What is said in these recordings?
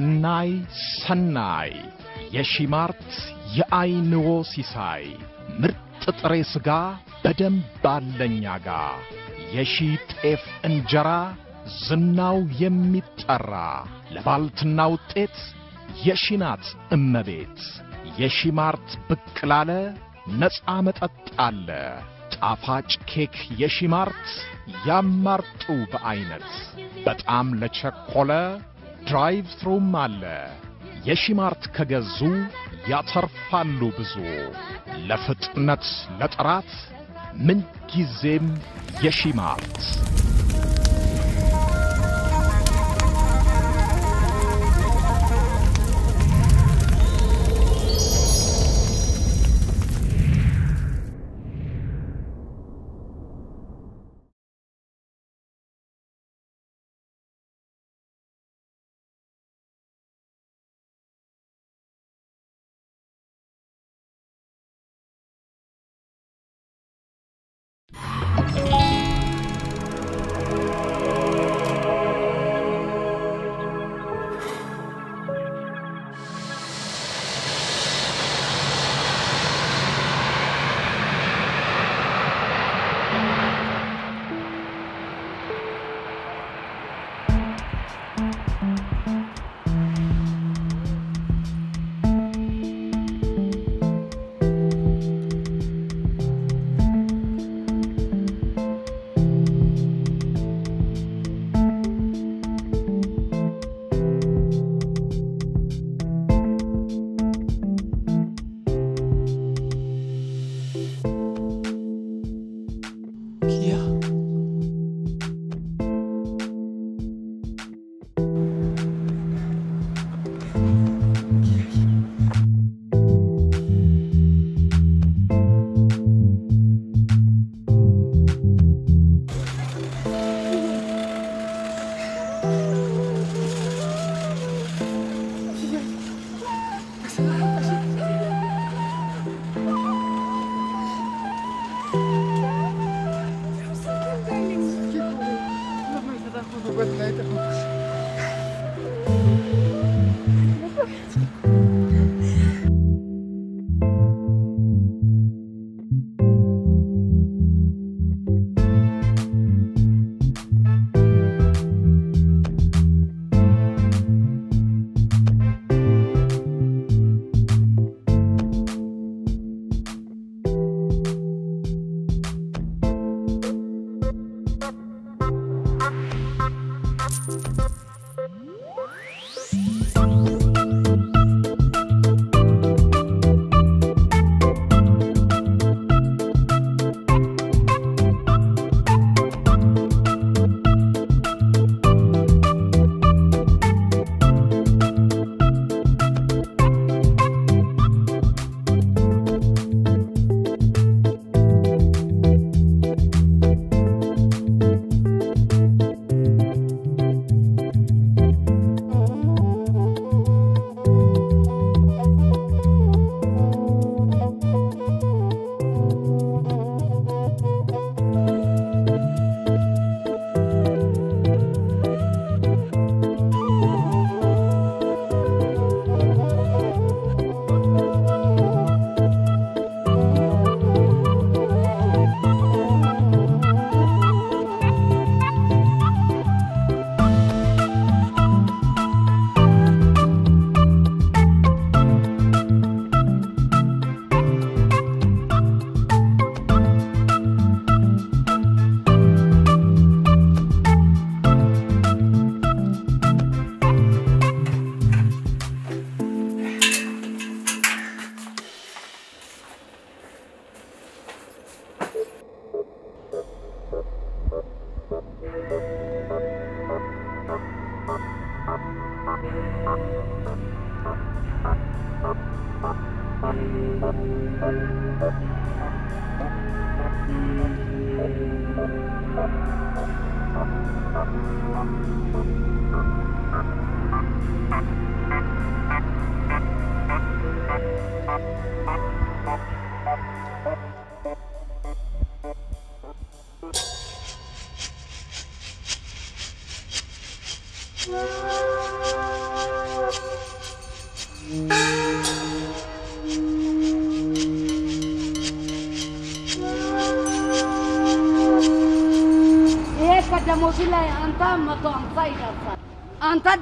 ሰናይ ሰናይ የሺማርት የአይንዎ ሲሳይ ምርጥ ጥሬ ሥጋ በደንብ አለኛ ጋ የሺ ጤፍ እንጀራ ዝናው የሚጠራ ለባልትና ውጤት የሺናት እመቤት። የሺማርት ብቅ ላለ ነፃ መጠጥ አለ። ጣፋጭ ኬክ የሺማርት ያማርጡ በዐይነት በጣም ለቸኮለ drive through ም አለ። የሺማርት ከገዙ ያተርፋሉ ብዙ። ለፍጥነት ለጥራት ምንጊዜም የሺማርት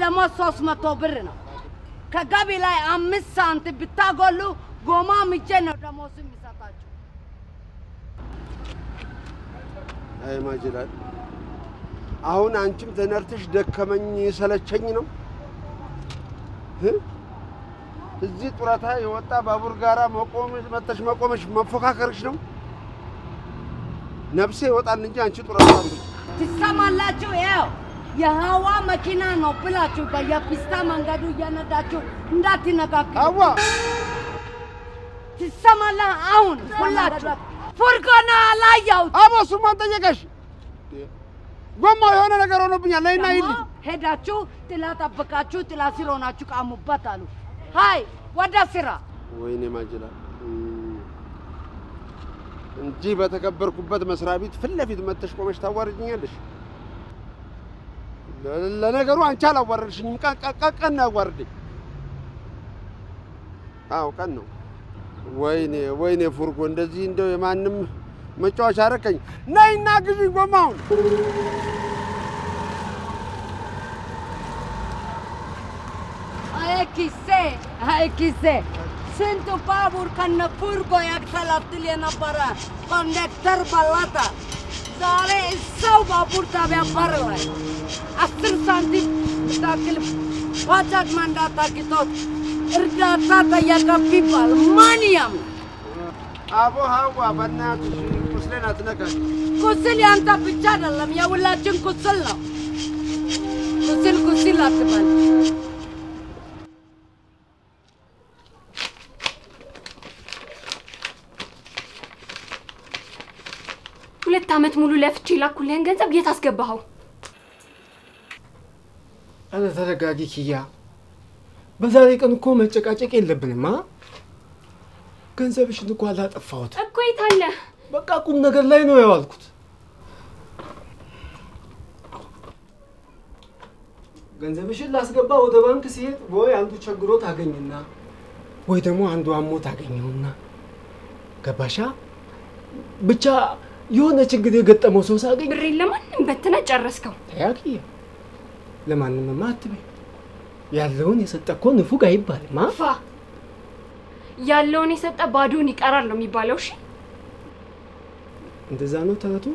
ደግሞ ሶስት መቶ ብር ነው። ከገቢ ላይ አምስት ሳንቲም ብታጎሉ ጎማ ምጄ ነው ደሞዝ የሚሰጣችሁ። አይ ማጅላል፣ አሁን አንቺም ተነርተሽ ደከመኝ ሰለቸኝ ነው እ? እዚህ ጡረታ የወጣ ባቡር ጋራ መቆምሽ መተሽ መቆምሽ መፎካከርሽ ነው። ነፍሴ ይወጣል እንጂ አንቺ ጡረታ ትሰማላችሁ? ይኸው የሀዋ መኪና ነው ብላችሁ በየፒስታ መንገዱ እየነዳችሁ እንዳትነካክሉ። አዋ ትሰማለህ? አሁን ሁላችሁ ፉርጎና አላየሁት አቦ እሱማን ጠየቀሽ። ጎማው የሆነ ነገር ሆኖብኛል። ነይና ይልኝ ሄዳችሁ ጥላ ጠብቃችሁ ጥላ ስር ሆናችሁ ቃሙበት አሉ። ሀይ ወደ ስራ። ወይኔ ማጅላል እንጂ በተከበርኩበት መስሪያ ቤት ፊት ለፊት መተሽ ቆመሽ ታዋርድኛለሽ። ለ- ለነገሩ አንቺ አላዋረድሽኝም። ቀን ነው ያዋርደኝ። አዎ ቀን ነው። ወይኔ ወይኔ ፉርጎ እንደዚህ እንደው የማንም መጫወቻ አረከኝ። ነይና ግዢኝ ጎማውን። ኪሴ አይ ኪሴ ስንቱ ባቡር ከነ ፉርጎ ያገለግል የነበረ ኮንዳክተር በለጠ ዛሬ እዛው ባቡር ጣቢያ በር ላይ አስር ሳንቲም ታክል ባጃጅ መንዳት አቅቶት እርዳታ ጠየቀ ቢባል ማን ያምናል? አቦ ሀዋ በእናትሽ ቁስሌን አትነካሽ። ቁስል ያንተ ብቻ አይደለም፣ የሁላችን ቁስል ነው። ቁስል ቁስል አትበል። ሁለት ዓመት ሙሉ ለፍቼ ላኩልህን ገንዘብ የት አስገባኸው? አረ ተረጋጊ ኪያ። በዛሬ ቀን እኮ መጨቃጨቅ የለብንም። አ ገንዘብሽን እኮ አላጠፋሁት። እኮ የት አለ? በቃ ቁም ነገር ላይ ነው ያዋልኩት። ገንዘብሽን ላስገባ ወደ ባንክ ሲሄድ ወይ አንዱ ቸግሮ ታገኝና ወይ ደግሞ አንዱ አሞ ታገኘውና ገባሻ? ብቻ የሆነ ችግር የገጠመው ሰው ሳገኝ ብሬን ለማንም በትነ ጨረስከው። ተያኪያ ለማንምማ አትበይ። ያለውን የሰጠ እኮ ንፉግ አይባልም። አ ፋ ያለውን የሰጠ ባዶን ይቀራል ነው የሚባለው። እሺ እንደዛ ነው ተረቱ።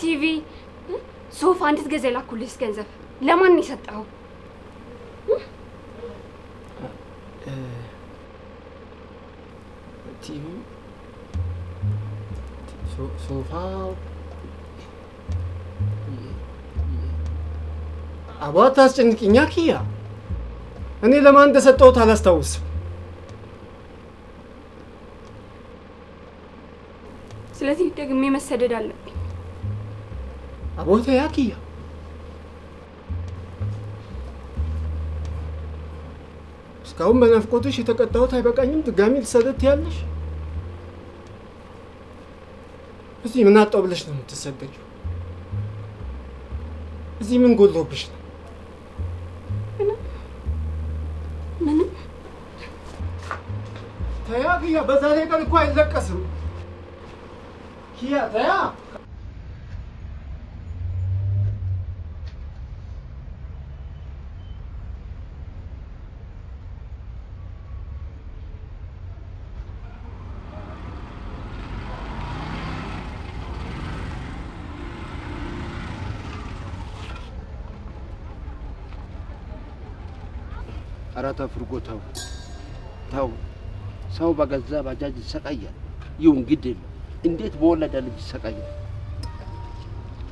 ቲቪ፣ ሶፋ እንድትገዛ የላኩልህስ ገንዘብ ለማን ነው የሰጠኸው? ቲቪ፣ ሶ- ሶፋ፣ አቦ አታስጨንቅኛ ኪያ። እኔ ለማን እንደሰጠሁት አላስታውስም። ስለዚህ ደግሜ መሰደድ አለብኝ። አቦ ተያ ኪያ። እስካሁን በናፍቆትሽ የተቀጣሁት አይበቃኝም? ድጋሚ ልሰደድ ያለሽ? እዚህ ምን አጣው ብለሽ ነው የምትሰደጂው? እዚህ ምን ጎሎብሽ ነው? ምንም ተያ ኪያ፣ በዛሬ ቀን እኮ አይለቀስም። ኪያ ተያ። ኧረ ተው ተው ሰው በገዛ ባጃጅ ይሰቃያል። ይሁን ግድ የለም። እንዴት በወለደ ልጅ ይሰቃያል?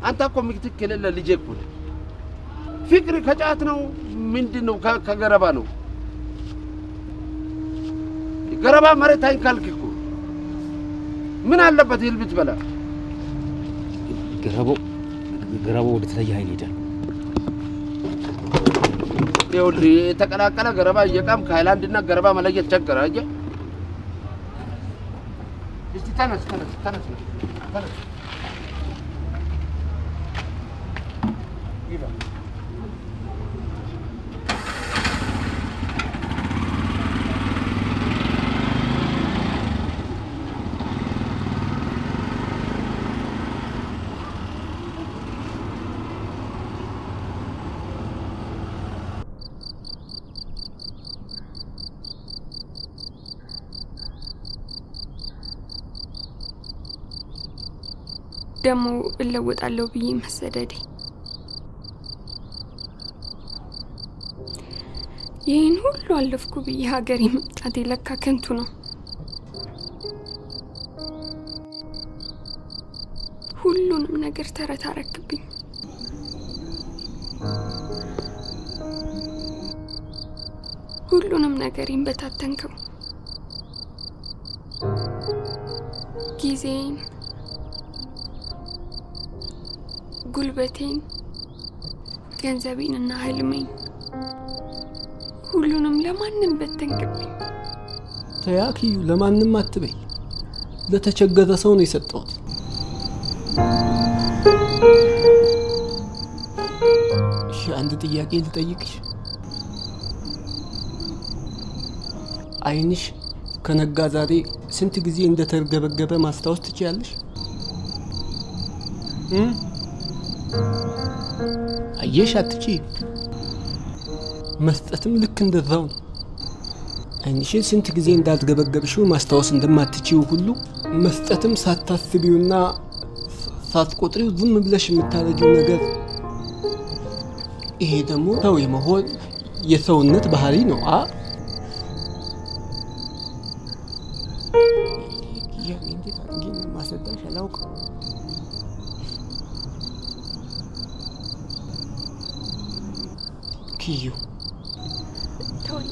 አንተ እኮ ምክትክ የሌለ ልጄ እኮ ነህ። ፍቅር ከጫት ነው ምንድን ነው? ከገረባ ነው። ገረባ መሬት አይንካልክ እኮ ምን አለበት ይል ብትበላ ገረባው ገረባው ወደ ተለየ ኃይል ሄዳል። ይኸውልህ የተቀላቀለ ገረባ እየቃም ከሃይላንድና ገረባ መለየት ቸገረ። አየህ እስቲ ተነስ ተነስ ተነስ ተነስ ደግሞ እለወጣለሁ ብዬ መሰደዴ ይህን ሁሉ አለፍኩ ብዬ ሀገሬ መምጣቴ ለካ ከንቱ ነው። ሁሉንም ነገር ተረት አረክብኝ። ሁሉንም ነገሬን በታተንከው። ጊዜን፣ ጉልበቴን፣ ገንዘቤን እና ህልሜን ሁሉንም ለማንም በተንክብኝ። ተያክዩ ለማንም አትበይ። ለተቸገረ ሰው ነው የሰጠሁት። እሺ፣ አንድ ጥያቄ ልጠይቅሽ። ዓይንሽ ከነጋ ዛሬ ስንት ጊዜ እንደተርገበገበ ማስታወስ ትችያለሽ? አየሽ፣ አትቺ መስጠትም ልክ እንደዛው ነው። ዓይንሽን ስንት ጊዜ እንዳትገበገብሽው ማስታወስ እንደማትችይው ሁሉ መስጠትም ሳታስቢውና ሳትቆጥሪው ዝም ብለሽ የምታደርጊው ነገር ይሄ ደግሞ ሰው የመሆን የሰውነት ባህሪ ነው። ኪዩ ተወኝ።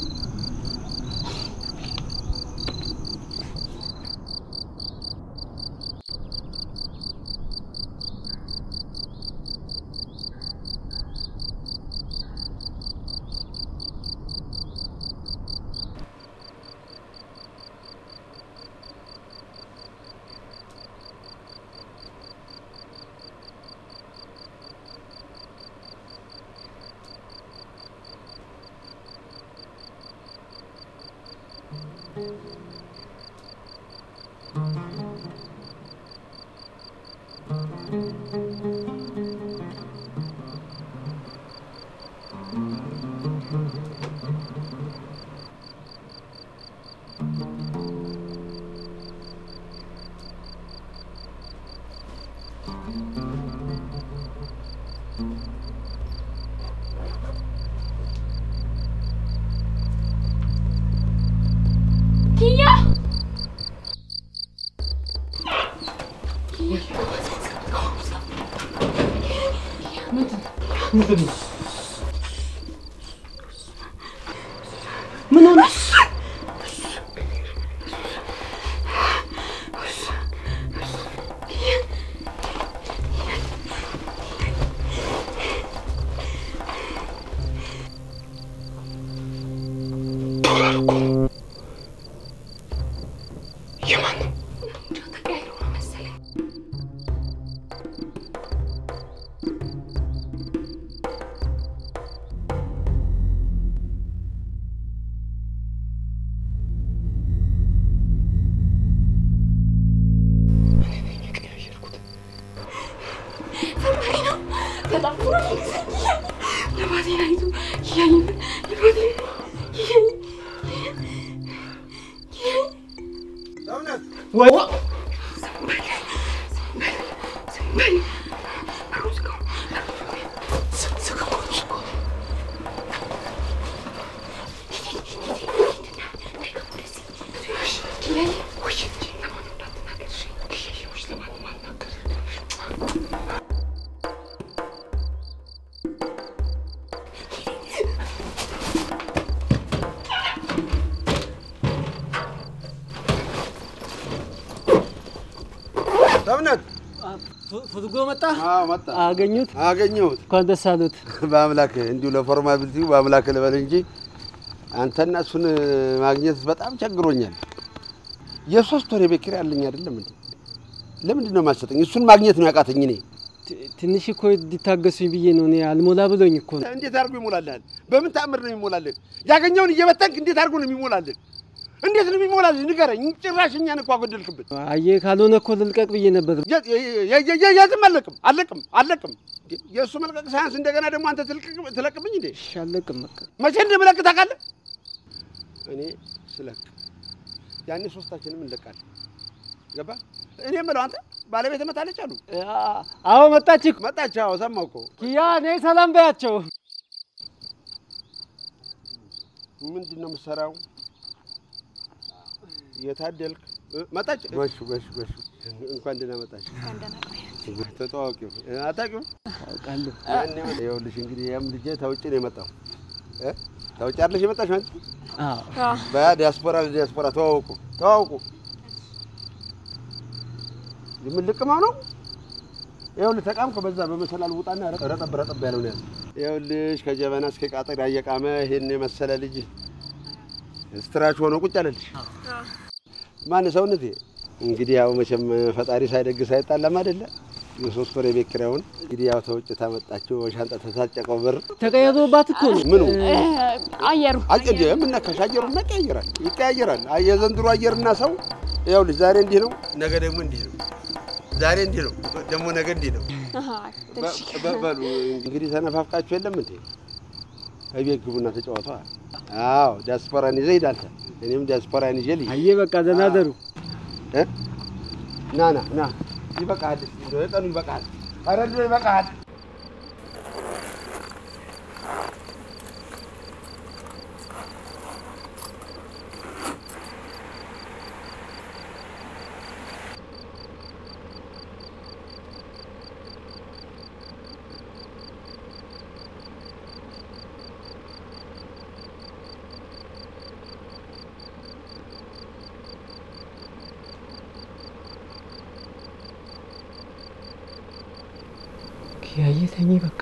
ምን ፍርጎ መጣ? አዎ መጣ። አገኙት? አገኘሁት። እንኳን ደስ አሉት። በአምላክ እንዲሁ ለፎርማሊቲው በአምላክ ልበል እንጂ አንተና እሱን ማግኘት በጣም ቸግሮኛል። የሶስት ወር የቤት ኪራይ አለኝ አይደለም እንዴ? ለምንድን ነው የማትሰጠኝ? እሱን ማግኘት ነው ያቃተኝ እኔ። ትንሽ እኮ እንዲታገሱኝ ብዬ ነው። እኔ አልሞላ ብሎኝ እኮ ነው። እንዴት አድርጎ ይሞላልሃል? በምን ተአምር ነው የሚሞላልህ? ያገኘውን እየበተንክ እንዴት አድርጎ ነው የሚሞላልህ? እንዴት ነው የሚሞላልህ? ንገረኝ። ጭራሽ እኛን እኮ አጎደልክብን። አየህ፣ ካልሆነ እኮ ልልቀቅ ብዬ ነበር። የትም አለቅም አለቅም አለቅም። የእሱ መልቀቅ ሳያንስ እንደገና ደግሞ አንተ ትለቅብኝ እንዴ? በቃ። መቼ እንደምለቅ ታውቃለህ? እኔ ስለቅ ያኔ ሶስታችንም እንለቃለን። ገባ? እኔ የምለው አንተ ባለቤት መታለች አሉ አዎ መጣች መጣች። አዎ ሰማሁ እኮ። ኪያ፣ እኔ ሰላም በያቸው። ምንድን ነው የምትሰራው? የታደልክ እ፣ መጣች። ጎሽ ጎሽ ጎሽ፣ እንኳን ደህና መጣች። ተተዋወቂው አታውቂውም? አውቃለሁ። ይኸውልሽ እንግዲህ ያም ልጄ ተውጭ ነው የመጣው እ ተውጭ አይደለሽ የመጣሽው አንቺ? አዎ በያ ዲያስፖራ ለዲያስፖራ ተዋወቁ ተዋወቁ። የምንልቅመው ነው። ይኸውልህ ተቃምከ በዛ በመሰላል ውጣና ረጠብ ረጠብ ያለውን ያዝ። ይኸውልሽ ከጀበና እስከ ቃጠር ያየቃመ ይሄን የመሰለ ልጅ ስትራች ሆኖ ቁጭ አለልሽ። ማን ሰውነቴ እንግዲህ ያው መቼም ፈጣሪ ሳይደግስ አይጣላም አይደለ? የሶስት ወር የቤት ኪራዩን እንግዲህ ያው ተውጭ ታመጣችው ሻንጣ ተታጨቀው ብር ተቀየሮባት እኮ ነው። ምኑ አየሩ አጭ እንደ የምነካሽ አየሩ ይቀያየራል ይቀያየራል። የዘንድሮ አየርና ሰው ይኸውልሽ ዛሬ እንዲህ ነው፣ ነገ ደግሞ እንዲህ ነው። ዛሬ እንዲህ ነው፣ ደግሞ ነገ እንዲህ ነው። በሉ እንግዲህ ተነፋፍቃችሁ የለም እንዴ? እቤት ግቡና ተጫወቷ። አዎ ዲያስፖራን ይዘህ ሂድ አንተ፣ እኔም ዲያስፖራን ይዤ ልሂድ። አየህ፣ በቃ ደህና ደሩ። እ? ና ና ና ይበቃሃል። የቀኑ ይበቃሃል። ኧረ እንደው ይበቃሃል። ኪያዬ ተኝ በቃ።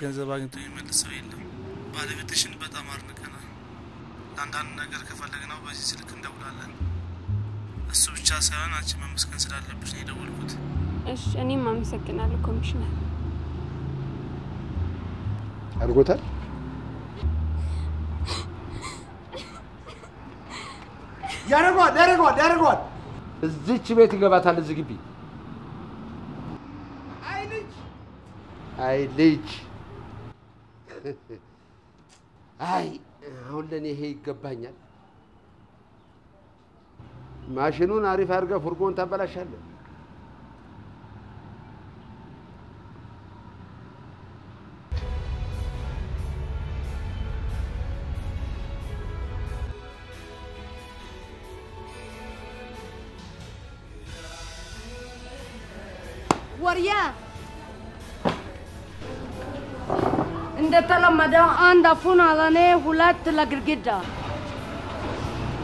ገንዘብ አግኝቶ የሚመልሰው የለም። ባለቤትሽን በጣም አድንቀናል። ለአንዳንድ ነገር ከፈለግነው በዚህ ስልክ እንደውላለን። እሱ ብቻ ሳይሆን አንቺ መመስገን ስላለብሽ ነው የደወልኩት። እሺ እኔም አመሰግናለሁ ኮሚሽነር አድርጎታል። ያደርገዋል ያደርገዋል ያደርገዋል። እዚች ቤት ይገባታል። እዚህ ግቢ አይ ልጅ አይ ልጅ አይ አሁን ለእኔ ይሄ ይገባኛል። ማሽኑን አሪፍ አድርገህ ፉርጎን ታበላሻለህ። እንደተለመደው አንድ አፉን አለኔ ሁለት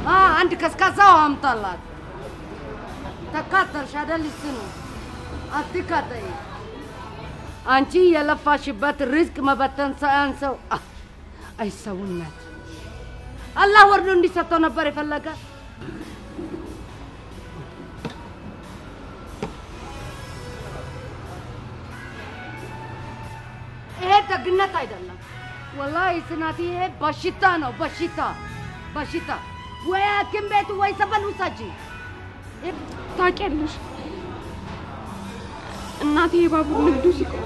አ አንድ ከስካሳው አምጣላት። ተካተልሽ አይደል? ስኑ አትካተይ። አንቺ የለፋሽበት ሪዝቅ መበተን ሳያንሰው አይ ሰውነት አላህ ወርዶ እንዲሰጠው ነበር የፈለገ። ይሄ ደግነት አይደለም። ወላሂ ስናት ይሄ በሽታ ነው። በሽታ በሽታ። ወይ ሐኪም ቤት ወይ ሰበል ውሰጂ። ታውቂያለሽ እናቴ የባቡር ንግዱ ሲቆም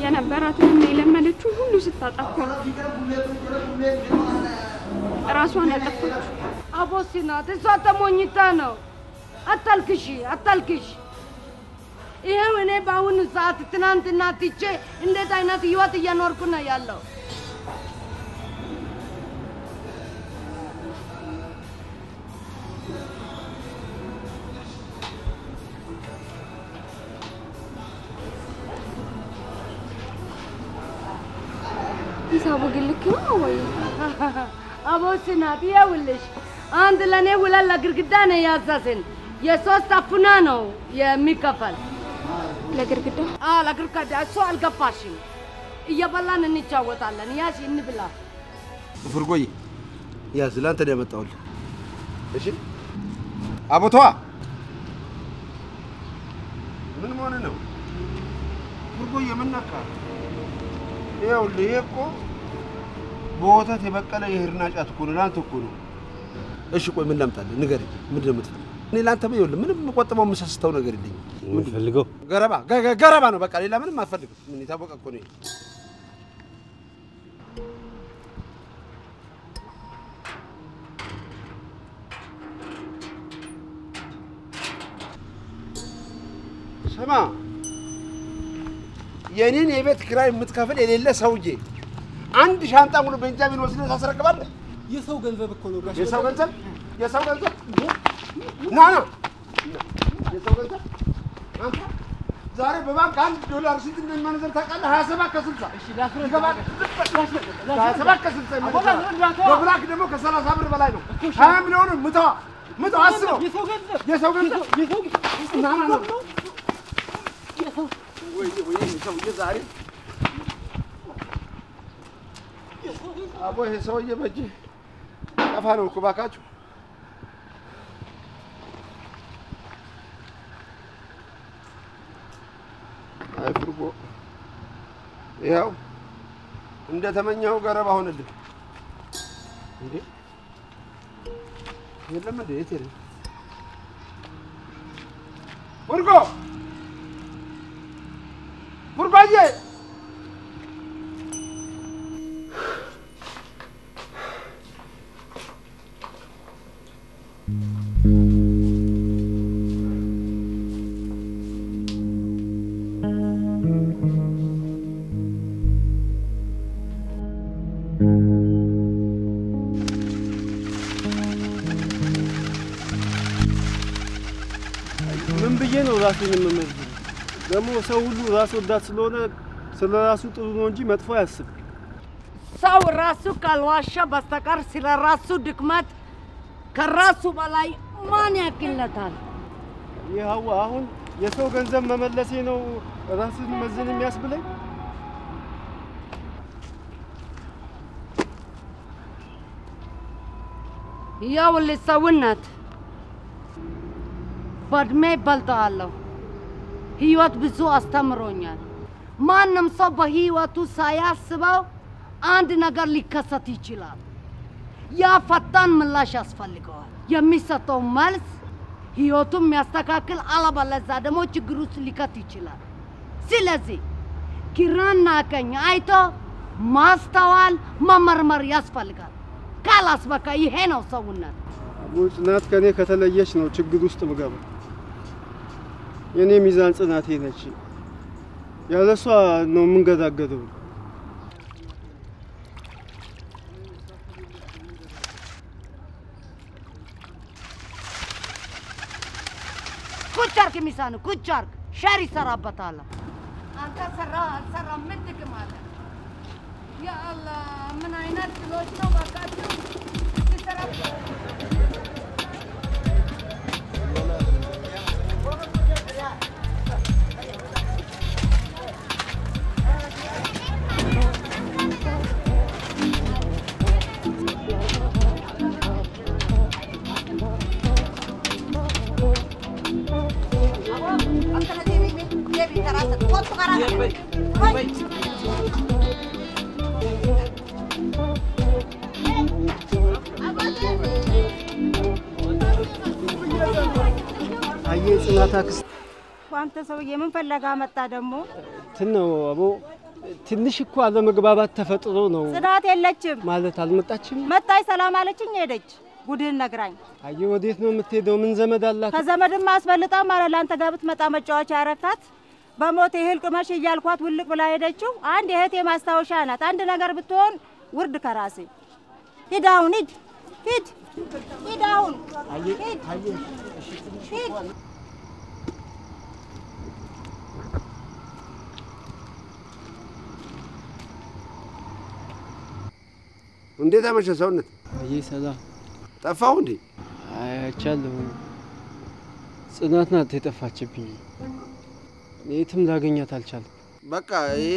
የነበራትንና የለመደችው ሁሉ ስታጠፋ ራሷን ያጠፋችው። አቦሲ ናት። እሷ ተሞኝታ ነው። አታልቅሺ፣ አታልቅሽ። ይኸው እኔ በአሁኑ ሰዓት ትናንትና ትቼ እንዴት አይነት ህይወት እየኖርኩ ነው ያለው። ሂሳቡ ግን ልክ ነው ወይ? ናት። ይኸውልሽ አንድ ለእኔ ሁለት ለግድግዳ ነው ያዘዝን። የሶስት አፉና ነው የሚከፈል። ለግድግዳ አዎ ለግድግዳ። እሱ አልገባሽም። እየበላን እንጫወታለን። ያሽ እንብላ። ፍርጎዬ ያዝ፣ ለአንተ ነው ያመጣሁልህ። እሺ አቦቷ ምን መሆን ነው? ፍርጎዬ ምን ነካ? ይኸውልህ ይሄ እኮ በወተት የበቀለ የሂርና ጫት እኮ ነው፣ ለአንተ እኮ ነው። እሺ ቆይ ምን ላምጣልህ? ንገረኝ፣ ምንድን ነው የምትፈልገው? እኔ ለአንተ ይኸውልህ ምንም የምቆጥበው የምሰስተው ነገር የለኝም። የምፈልገው ገረባ ገ- ገ- ገረባ ነው በቃ፣ ሌላ ምንም አልፈልግም። ምን የታወቀ እኮ ነው ይሄ። ስማ የኔን የቤት ኪራይ የምትከፍል የሌለ ሰውዬ አንድ ሻንጣ ሙሉ ቤንጃሚን ወስደህ ታስረክባለህ? የሰው ገንዘብ እኮ ነው ጋሽ። የሰው ገንዘብ የሰው ገንዘብ ና ና። የሰው ገንዘብ አንተ ዛሬ በባንክ አንድ ዶላር ስንት እንደሚመነዘር ታውቃለህ? ሀያ ሰባት ከስልሳ ሀያ ሰባት ከስልሳ በብላክ ደግሞ ከሰላሳ ብር በላይ ነው። ሀያ ሚሊዮን ምተዋ ምተዋ አስበው። የሰው ገንዘብ ና ና ዛሬ አቦ ይሄ ሰውዬ በእጅ ጠፋ ነው እኮ እባካችሁ። አይ ፍርጎ ይኸው እንደ ተመኘኸው ገረባ ሆነልህ። እንዴ የለም እንዴ የት ሄደ? ፍርጎ ፍርጎዬ ሰው ሁሉ ራስ ወዳድ ስለሆነ ስለ ራሱ ጥሩ ነው እንጂ መጥፎ አያስብ። ሰው ራሱ ካልዋሸ በስተቀር ስለ ራሱ ድክመት ከራሱ በላይ ማን ያክለታል? ይኸው አሁን የሰው ገንዘብ መመለሴ ነው ራስን መዝን የሚያስብለኝ። ይኸውልህ ሰውነት በእድሜ እበልጥሃለሁ። ህይወት ብዙ አስተምሮኛል። ማንም ሰው በህይወቱ ሳያስበው አንድ ነገር ሊከሰት ይችላል። ያ ፈጣን ምላሽ ያስፈልገዋል። የሚሰጠው መልስ ህይወቱን የሚያስተካክል አለበለዚያ ደግሞ ችግር ውስጥ ሊከት ይችላል። ስለዚህ ግራና ቀኝ አይቶ ማስተዋል፣ መመርመር ያስፈልጋል። ካላስ በቃ ይሄ ነው ሰውነት። ጽናት ከኔ ከተለየች ነው ችግር ውስጥ ምገባ። የኔ ሚዛን ጽናቴ ነች። ያለሷ ነው የምንገዳገደው። ቁጭ አርግ ሚሳኑ ቁጭ አርግ። ሸር ይሰራበታል። አንተ ሰራ አልሰራ ምን ጥቅም አለ? ያ ምን አይነት ድሎች ነው ባካችሁ ሲሰራ አየ ጽናት አክስት አንተ ሰውዬ ምን ፈለጋ መጣ ደግሞ? እንትን ነው አቦ፣ ትንሽ እኮ አለመግባባት ተፈጥሮ ነው ጽናት የለችም። ማለት አልመጣችም። መጣች፣ ሰላም አለችኝ፣ ሄደች። ጉድህን ነግራኝ። አየ ወዴት ነው የምትሄደው? ምን ዘመድ አላት? ከዘመድማ አስበልጣ ማለት ለአንተ ጋር ብትመጣ መጫወቻ ያረካት በሞት ይህል ቅመሽ እያልኳት ውልቅ ብላ ሄደችው። አንድ የእህቴ ማስታወሻ ናት። አንድ ነገር ብትሆን ውርድ ከራሴ። ሂድ አሁን ሂድ ሂድ ሂድ አሁን ሂድ ሂድ። እንዴት አመሸ ሰውነት? አየ ሰላም ጠፋሁ እንዴ? አይቻለሁ። ጽናት ናት የጠፋችብኝ። የትም ላገኛት አልቻልኩም። በቃ ይሄ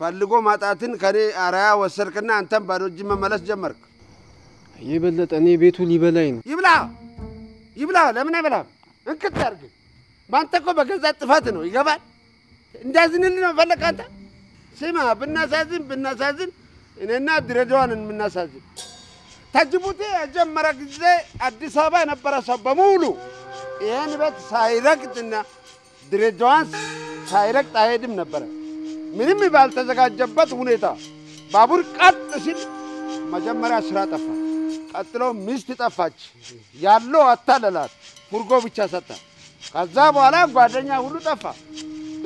ፈልጎ ማጣትን ከኔ አርአያ ወሰድክና አንተም ባዶ እጅ መመለስ ጀመርክ። የበለጠ እኔ ቤቱ ሊበላኝ ነው። ይብላ ይብላ፣ ለምን አይበላም? እንክት አድርግ። በአንተ እኮ በገዛ ጥፋት ነው። ይገባል? እንዳዝንልህ ነው ፈለግ አንተ። ስማ፣ ብናሳዝን ብናሳዝን እኔና ድሬዳዋን የምናሳዝን ከጅቡቲ የጀመረ ጊዜ አዲስ አበባ የነበረ ሰው በሙሉ ይህን ቤት ሳይረግጥና ድሬዳዋን ሳይረግጥ አይሄድም ነበረ። ምንም ባልተዘጋጀበት ሁኔታ ባቡር ቀጥ ሲል መጀመሪያ ስራ ጠፋ። ቀጥሎ ሚስት ጠፋች። ያለው አታለላት፣ ፉርጎ ብቻ ሰጠ። ከዛ በኋላ ጓደኛ ሁሉ ጠፋ።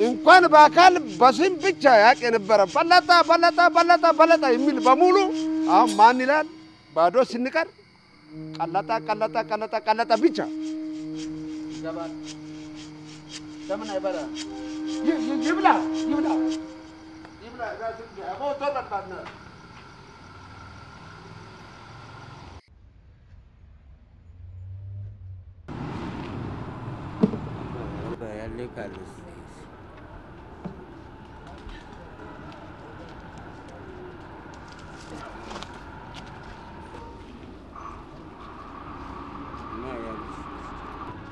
እንኳን በአካል በስም ብቻ ያቅ የነበረ በለጠ በለጠ በለጠ በለጠ የሚል በሙሉ አሁን ማን ይላል? ባዶ ስንቀር ቀለጠ ቀለጠ ቀለጠ ቀለጠ ብቻ ይገባል። ለምን አይበላ? ይ- ይ- ይብላ ይብላ ይብላ ራሱ ሞቶ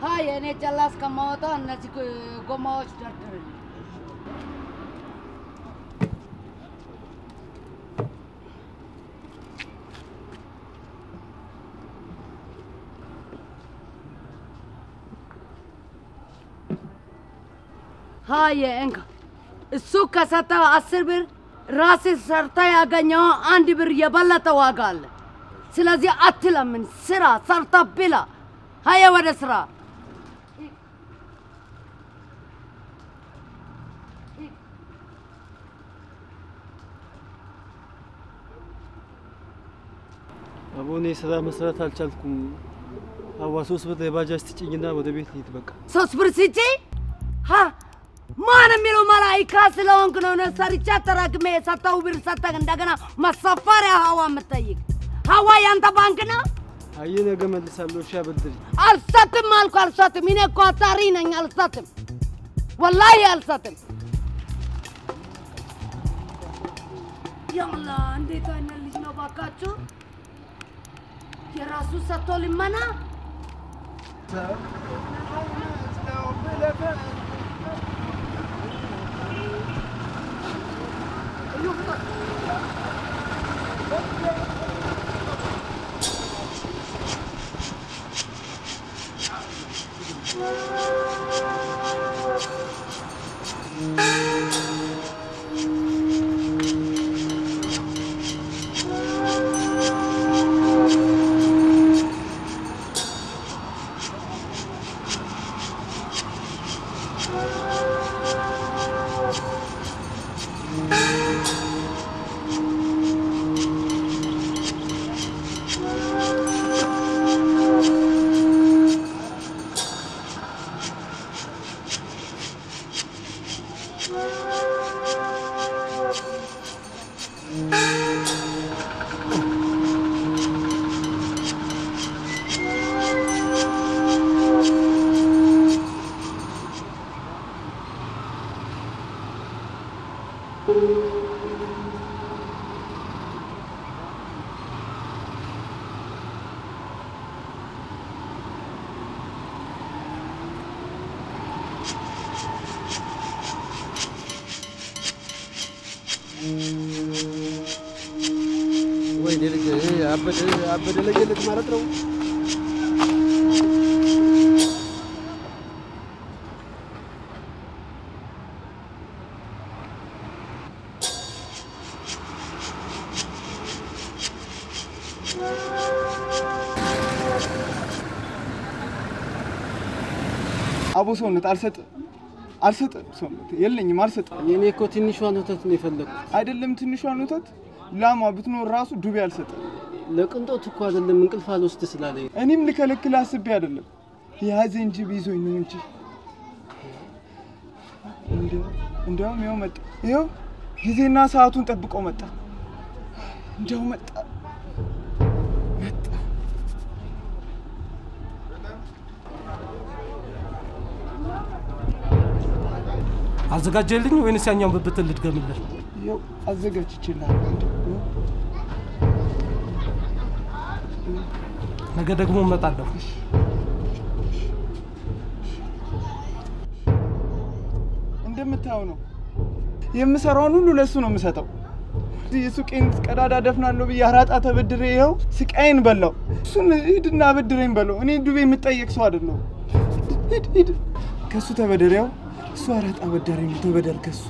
ሀይ እኔ ጨላ እስከማወጣ እነዚህ ጎ- ጎማዎች ደርድርልኝ። ሀይ እንካ እሱ ከሰጠ አስር ብር ራሴ ሰርታ ያገኘው አንድ ብር የበለጠ ዋጋ አለ። ስለዚህ አትለምን፣ ስራ ሰርታ ብላ። ሀየ ወደ ስራ። አቦ እኔ ስራ መስራት አልቻልኩም። አዋ ሶስት ብር የባጃጅ ትጭኝና ወደ ቤት ልሂድ በቃ። ሶስት ብር ስጪ። ሀ ማን የሚለው መላይካ ስለሆንክ ነው ነው ሰርቻ ተራግሜ የሰጠው ብር ሰጠህ እንደገና መሰፈሪያ ሀዋ የምትጠይቅ ሀዋ ያንተ ባንክ ነው። አየ ነገ መልሳለሁ። እሺ አበድሪ። አልሰጥም አልኩ አልሰጥም። እኔ እኮ አጣሪ ነኝ። አልሰጥም፣ ወላሂ አልሰጥም። ያላ እንዴት አይነት ልጅ ነው ባካችሁ! የራሱ ሰጥቶ ልመና ወይ ሰውነት አልሰጥም አልሰጥም ሰውነት የለኝም አልሰጥም። እኔ እኮ ትንሿን ወተት ነው የፈለግኩት። አይደለም ትንሿን ወተት ላሟ ብትኖር ራሱ ዱቤ አልሰጥም። ለቅንጦት እኮ አይደለም እንቅልፍ አልወስድ ስላለኝ እኔም ልከለክል አስቤ አይደለም የያዘኝ ጅብ ይዞኝ ነው እንጂ እንዲያው- እንዲያውም ይኸው መጣ። ይኸው ጊዜና ሰዓቱን ጠብቆ መጣ። እንዲያው መጣ። አዘጋጀልኝ ወይንስ ያኛውን ብብትን ልድገምልህ? ይኸው አዘጋጅቼልሃለሁ። ይኸው ነገ ደግሞ እመጣለሁ። እንደምታየው ነው የምሰራውን ሁሉ ለእሱ ነው የምሰጠው። የሱቄን ቀዳዳ ደፍናለሁ ብዬ አራጣ ተበድሬ ይኸው ስቃይን በላው። እሱን ሂድና አበድረኝ በለው። እኔ ዱቤ የምጠየቅ ሰው አይደለሁም። ሂድ ሂድ ከእሱ ተበደሪያው እሱ አራጣ አበዳሪ ነው። ተበደር ከሱ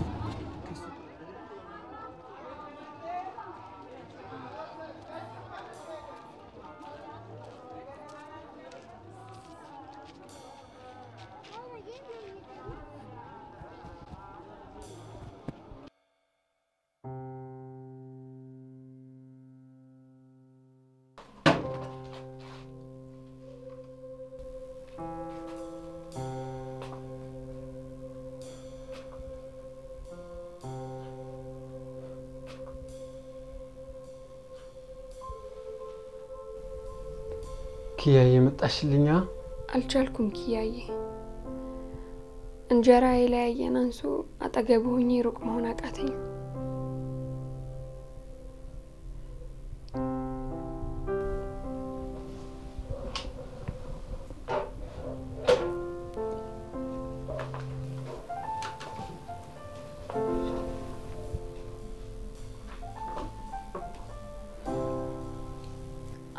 የመጣሽልኛ አልቻልኩም ኪያዬ። እንጀራ የለያየን አንሶ አጠገብ ሆኜ ሩቅ መሆን አቃተኝ።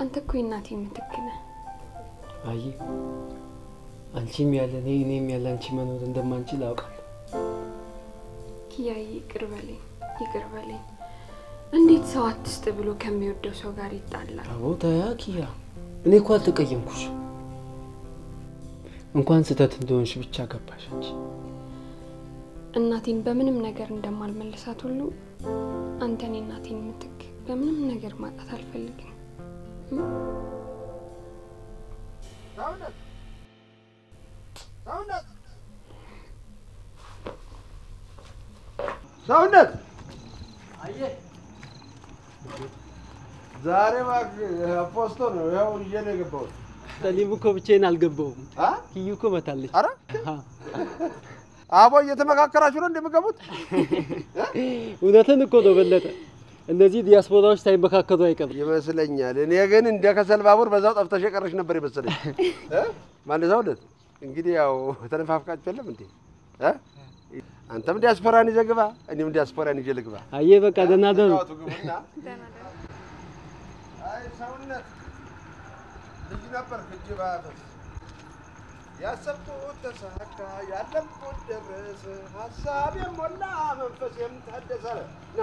አንተ እኮ የእናቴ ምትክ ነህ። አይ አንቺም ያለ እኔ እኔም ያለ አንቺ መኖር እንደማንችል አውቃለሁ። ኪያዬ ይቅር በለኝ፣ ይቅር በለኝ። እንዴት ሰው አትስጥ ብሎ ከሚወደው ሰው ጋር ይጣላል? አቦ ተያ ኪያ፣ እኔ እኮ አልተቀየምኩሽ። እንኳን ስህተት እንደሆንሽ ብቻ ገባሽ አንቺ። እናቴን በምንም ነገር እንደማልመልሳት ሁሉ አንተን የእናቴን ምትክ በምንም ነገር ማጣት አልፈልግም። ፖስቶ ነው ያው ይዤ ነው የገባሁት። ጠሊቡ እኮ ብቻዬን አልገባሁም። ኪዩ እኮ መታለች። ኧረ አቦ እየተመካከራችሁ ነው እንደምገቡት? እውነትን እኮ ነው በለጠ። እነዚህ ዲያስፖራዎች ሳይመካከሩ አይቀርም ይመስለኛል። እኔ ግን እንደ ከሰል ባቡር በዛው ጠፍተሽ የቀረሽ ነበር ይመስለኝ።? ማን ሰውነት እንግዲህ ያው ተነፋፍቃችሁ የለም እንዴ? አንተም ዲያስፖራን ይዘህ ግባ፣ እኔም ዲያስፖራን ይዤ ልግባ። አየ በቃ ደህና ደሩ። ተጫወቱ ግቡና። አይ ሰውነት ልጅ ነበር እጅ ባያፈስ ያሰብኩት ተሳካ፣ ያለምኩት ደረሰ፣ ሀሳቤም ሞላ፣ መንፈሴም ታደሰ። ና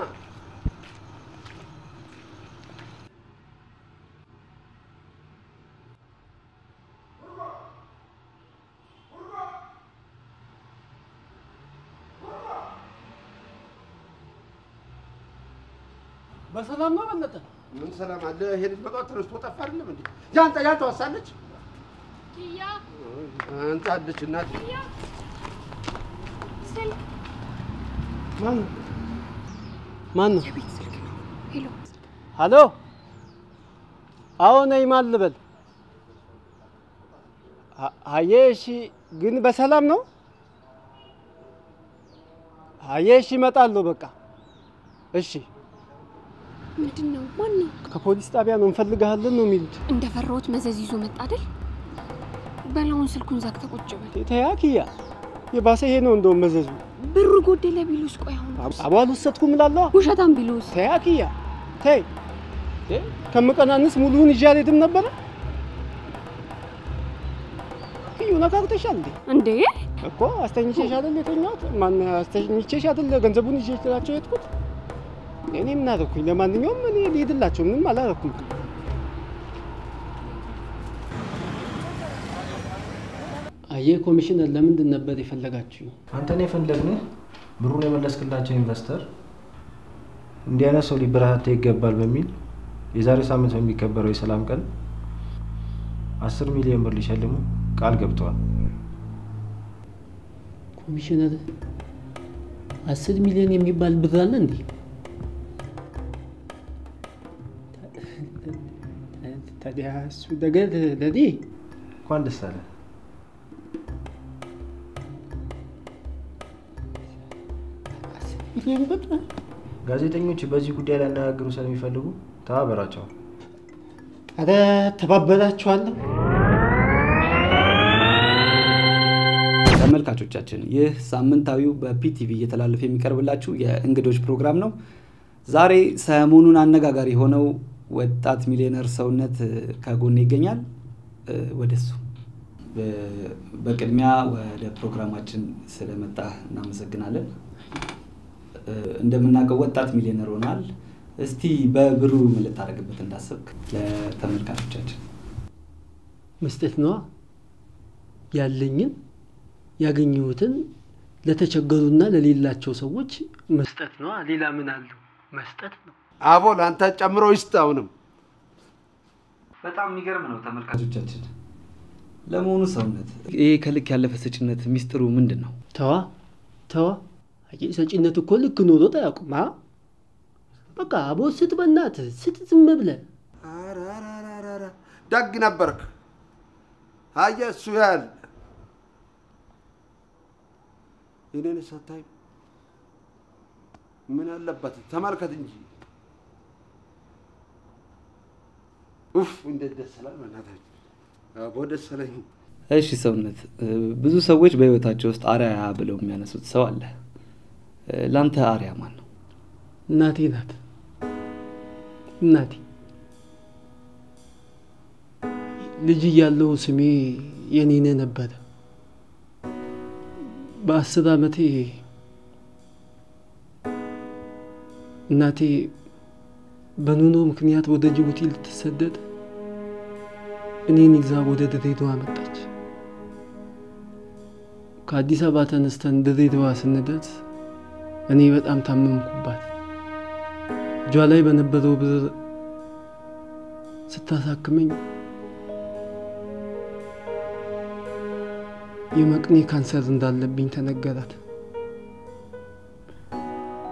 በሰላም ነው በለጠ? ምን ሰላም አለ? ይሄ ልጅ በጠዋት ተነስቶ ጠፋ አይደለም እንዴ? ያንተ ያንተ ወሳለች ኪያ አንተ አለች እናት ስልክ ማን ነው? ማን ነው? ሄሎ ሀሎ፣ አዎ ነኝ። ማን ልበል? አየ እሺ፣ ግን በሰላም ነው? አየ እሺ፣ እመጣለሁ። በቃ እሺ። ምንድን ነው? ማን ነው? ከፖሊስ ጣቢያ ነው እንፈልግሃለን ነው የሚሉት። እንደፈራሁት መዘዝ ይዞ መጣ አይደል? በላውን ስልኩን ዘግተህ ቁጭ በል። ተያ ኪያ፣ የባሰ ይሄ ነው እንደውም መዘዙ። ብሩ ጎደለ ቢሉስ? ቆይ አሁን አቦ አልወሰድኩም እላለሁ። ውሸታም ቢሉስ? ተያ ኪያ፣ ተይ ከምቀናንስ ሙሉውን ይዤ አልሄድም ነበረ። እዩ ነካክተሻል እንዴ? እንዴ እኮ አስተኝቼሽ አይደል የተኛሁት? ማን አስተኝቼሽ አይደል ገንዘቡን ይዤ ጥላቸው የሄድኩት? እኔ ምን አደረኩኝ? ለማንኛውም እኔ ልሄድላቸው ምንም አላደረኩም። አየህ ኮሚሽነር፣ ለምንድን ነበር የፈለጋችሁኝ? አንተን የፈለግንህ ብሩን የመለስክላቸው ኢንቨስተር እንዲህ አይነት ሰው ሊበረታታ ይገባል በሚል የዛሬ ሳምንት በሚከበረው የሰላም ቀን አስር ሚሊዮን ብር ሊሸልሙ ቃል ገብተዋል። ኮሚሽነር፣ አስር ሚሊዮን የሚባል ብር አለ እንዴ? ታዲያ እሱ ነገር ለኔ እንኳን ደስ አለ። ጋዜጠኞች በዚህ ጉዳይ ላይ ያነጋግሩ ስለሚፈልጉ ተባበራቸው። አረ ተባበራችኋለሁ። ተመልካቾቻችን ይህ ሳምንታዊው በፒቲቪ እየተላለፈ የሚቀርብላችሁ የእንግዶች ፕሮግራም ነው። ዛሬ ሰሞኑን አነጋጋሪ የሆነው ወጣት ሚሊዮነር ሰውነት ከጎን ይገኛል። ወደሱ በቅድሚያ ወደ ፕሮግራማችን ስለመጣ እናመሰግናለን። እንደምናውቀው ወጣት ሚሊዮነር ሆናል። እስቲ በብሩ ምን ልታደርግበት እንዳሰብክ ለተመልካቾቻችን መስጠት ነዋ። ያለኝን ያገኘሁትን ለተቸገሩና ለሌላቸው ሰዎች መስጠት ነዋ። ሌላ ምን አለው? መስጠት ነው። አቦ ለአንተ ጨምሮ ይስጥ። አሁንም በጣም የሚገርም ነው። ተመልካቾቻችን ለመሆኑ ሰውነት ይህ ከልክ ያለፈ ሰጭነት ሚስጥሩ ምንድን ነው? ተዋ ተዋ። አየህ ሰጪነት እኮ ልክ ኖሮት አያውቁም። አ በቃ አቦ ስጥ፣ በእናትህ ስጥ፣ ዝም ብለህ ደግ ነበርክ። አየህ እሱ ያህል እኔን ሳታይ ምን አለበት ተመልከት እንጂ ኡፍ እንዴት ደስ ይላል! በእናታችሁ አቦ ደስ አለኝ። እሺ ሰውነት፣ ብዙ ሰዎች በህይወታቸው ውስጥ አርያ ብለው የሚያነሱት ሰው አለ። ለአንተ አርያ ማን ነው? እናቴ ናት። እናቴ ልጅ እያለሁ ስሜ የኔነ ነበረ። በአስር ዓመቴ እናቴ በኑኖ ምክንያት ወደ ጅቡቲ ልትሰደድ እኔን ይዛ ወደ ድሬዳዋ መጣች። ከአዲስ አበባ ተነስተን ድሬዳዋ ስንደርስ እኔ በጣም ታመምኩባት። እጇ ላይ በነበረው ብር ስታሳክመኝ የመቅኔ ካንሰር እንዳለብኝ ተነገራት።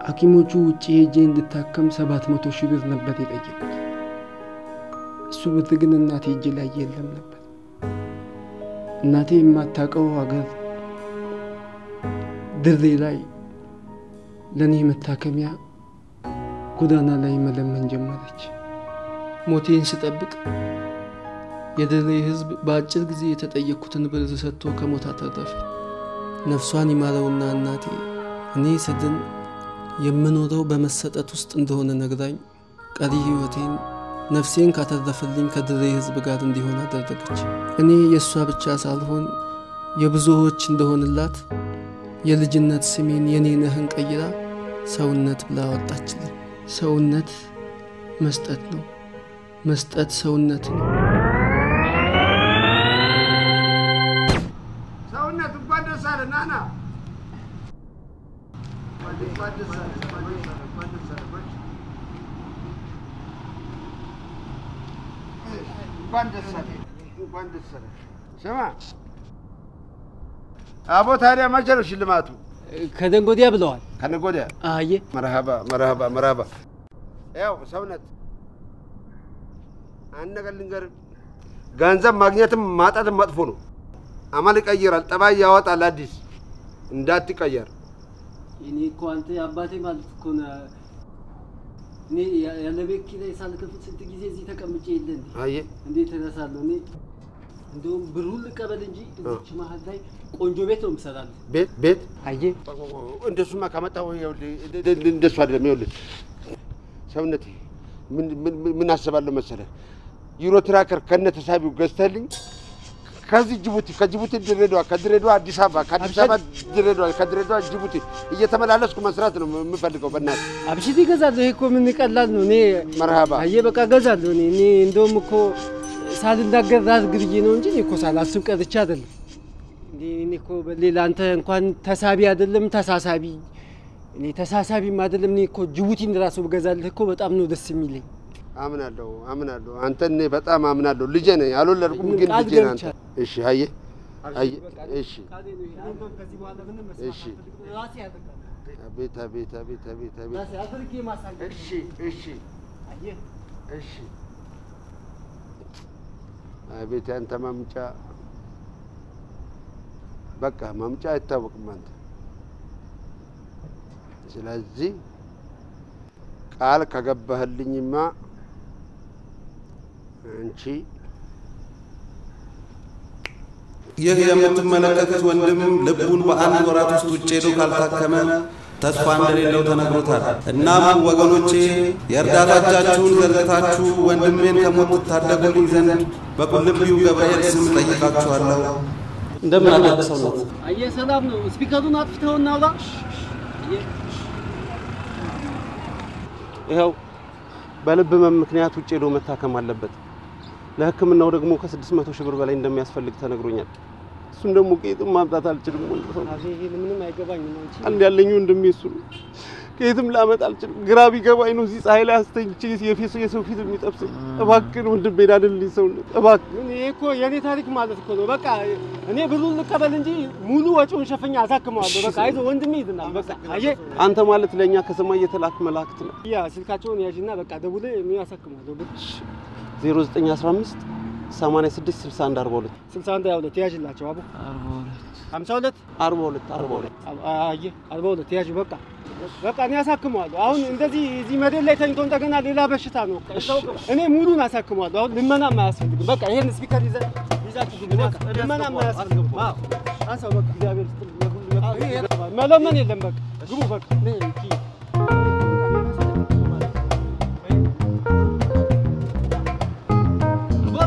ሐኪሞቹ ውጭ ሄጄ እንድታከም ሰባት መቶ ሺህ ብር ነበር የጠየቁት። እሱ ብር ግን እናቴ እጅ ላይ የለም ነበር። እናቴ የማታውቀው ሀገር ድሬ ላይ ለእኔ መታከሚያ ጎዳና ላይ መለመን ጀመረች። ሞቴን ስጠብቅ የድሬ ሕዝብ በአጭር ጊዜ የተጠየቅኩትን ብር ሰጥቶ ከሞት አተረፈ። ነፍሷን ይማረውና እናቴ እኔ ስድን የምኖረው በመሰጠት ውስጥ እንደሆነ ነግራኝ ቀሪ ሕይወቴን ነፍሴን ካተረፈልኝ ከድሬ ሕዝብ ጋር እንዲሆን አደረገች። እኔ የእሷ ብቻ ሳልሆን የብዙዎች እንደሆንላት የልጅነት ስሜን የኔ ነህን ቀይራ ሰውነት ብላ አወጣችልኝ። ሰውነት መስጠት ነው። መስጠት ሰውነት ነው። ሰውነት እንኳን ደስ አለ። ና ና እንኳን ደስ አለ። እንኳን ደስ አለ። እንኳን ደስ አለ። እንኳን ደስ እንኳን ስማ አቦ፣ ታዲያ መቼ ነው ሽልማቱ? ከነገ ወዲያ ብለዋል። ከነገ ወዲያ? አየ መርሃባ መርሃባ መርሃባ። ያው ሰውነት አንድ ነገር ልንገርህ፣ ገንዘብ ማግኘትም ማጣትም መጥፎ ነው። አመል ይቀይራል፣ ጠባይ ያወጣል። አዲስ እንዳትቀየር። እኔ እኮ አንተ አባቴ ማለት እኮ እኔ ያለ ቤት ኪራይ ሳልከፍል ስንት ጊዜ እዚህ ተቀምጬ የለ እንዴ? አየህ እንዴት እረሳለሁ? እኔ እንደውም ብሩን ልቀበል እንጂ እዚች መሀል ላይ ቆንጆ ቤት ነው የምሰራልህ። ቤት ቤት አየህ እንደሱማ ካመጣሁ ይኸውልህ፣ እንደሱ አይደለም። ይኸውልህ ሰውነቴ ምን ምን ምን አስባለሁ መሰለህ ዩሮ ትራከር ከነ ተሳቢው ገዝተህልኝ ከዚህ ጅቡቲ ከጅቡቲ ድሬዳዋ ከድሬዳዋ አዲስ አበባ ከአዲስ አበባ ድሬዳዋ ከድሬዳዋ ጅቡቲ እየተመላለስኩ መስራት ነው የምፈልገው። በእናትህ አብሽት ይገዛለሁ። ይሄ እኮ ምን ቀላል ነው። እኔ መርሃባ አየህ በቃ እገዛለሁ። እኔ እኔ እንደውም እኮ ሳልናገር ላድርግ ብዬ ነው እንጂ እኔ እኮ ሳላስብ ቀርቼ አይደለም። እኔ እኮ በሌላ አንተ እንኳን ተሳቢ አይደለም ተሳሳቢ እኔ ተሳሳቢም አይደለም እኔ እኮ ጅቡቲን ራሱ ብገዛልህ እኮ በጣም ነው ደስ የሚለኝ። አምናለሁ አምናለሁ። አንተ እኔ በጣም አምናለሁ። ልጄ ነኝ፣ አልወለድኩም፣ ግን ልጄ ነህ አንተ። እሺ አየህ፣ እሺ እሺ አቤት አቤት አቤት አቤት አቤት። እሺ እሺ እሺ አቤት ያንተ ማምጫ በቃ ማምጫ አይታወቅም አንተ። ስለዚህ ቃል ከገባህልኝማ አንቺ ይህ የምትመለከቱት ወንድም ልቡን በአንድ ወራት ውስጥ ውጭ ሄዶ ካልታከመ ተስፋ እንደሌለው ተነግሮታል። እናም ወገኖቼ የእርዳታ እጃችሁን ዘርግታችሁ ወንድሜን ከሞት ትታደጉልኝ ዘንድ በቁልቢው ገብርኤል ስም ጠይቃችኋለሁ። እንደምን አደረ ሰውነት? አየህ ሰላም ነው። ስፒከሩን አጥፍተው እናውራ። አየህ ይኸው በልብ ህመም ምክንያት ውጭ ሄዶ መታከም አለበት። ለሕክምናው ደግሞ ከስድስት መቶ ሺህ ብር በላይ እንደሚያስፈልግ ተነግሮኛል። እሱን ደግሞ ከየትም ማምጣት አልችልም። ወንድ ሰው አዜ ይሄ ምንም አይገባኝም አንቺ አንድ ያለኝ ወንድሜ እሱ ነው። ከየትም ላመጣ አልችልም። ግራ ቢገባኝ ነው እዚህ ፀሐይ ላይ አስተኝቼ የፌሱ የሰው ፊት የሚጠብሰኝ። እባክህን ወንድሜን አድንልኝ ሰውነት እባክህ። ይሄ እኮ የኔ ታሪክ ማለት እኮ ነው። በቃ እኔ ብሩን ልቀበል እንጂ ሙሉ ወጪውን ሸፈኛ አሳክመዋለሁ። በቃ አይዞህ ወንድሜ ይድናል። በቃ አየህ አንተ ማለት ለእኛ ከሰማይ የተላክ መላእክት ነው። ያ ስልካቸውን ያዥና በቃ ደውለህ ምን ያሳክመዋለሁ። 0915 86 61 42 61 22 ያዥላቸው አቡ 52 42 42 አየህ 42 ያዥ በቃ በቃ እኔ አሳክመዋለሁ። አሁን እንደዚህ እዚህ መሬት ላይ ተኝቶ እንደገና ሌላ በሽታ ነው። እኔ ሙሉን አሳክመዋለሁ። አሁን ልመናም አያስፈልግም። በቃ ይሄን ስፒከር ይዛችሁ ልመናም አያስፈልግም። በቃ እግዚአብሔር መለመን የለም። በቃ ግቡ። በቃ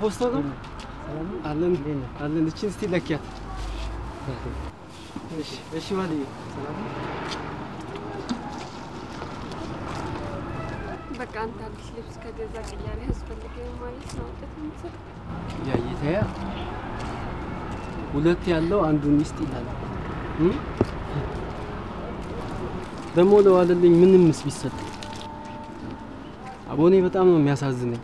postladım. Alın, alın için stilak yat. Eşi var diyor. በቃ አንተ አዲስ ልብስ ከገዛ ቅያሬ ያስፈልገኝ ማለት ነው። ውጤት ምስል ያየተያ ሁለት ያለው አንዱን ሚስት ይላል። ደግሞ ለዋለልኝ ምንም ምስ ቢሰጥ አቦኔ በጣም ነው የሚያሳዝነኝ።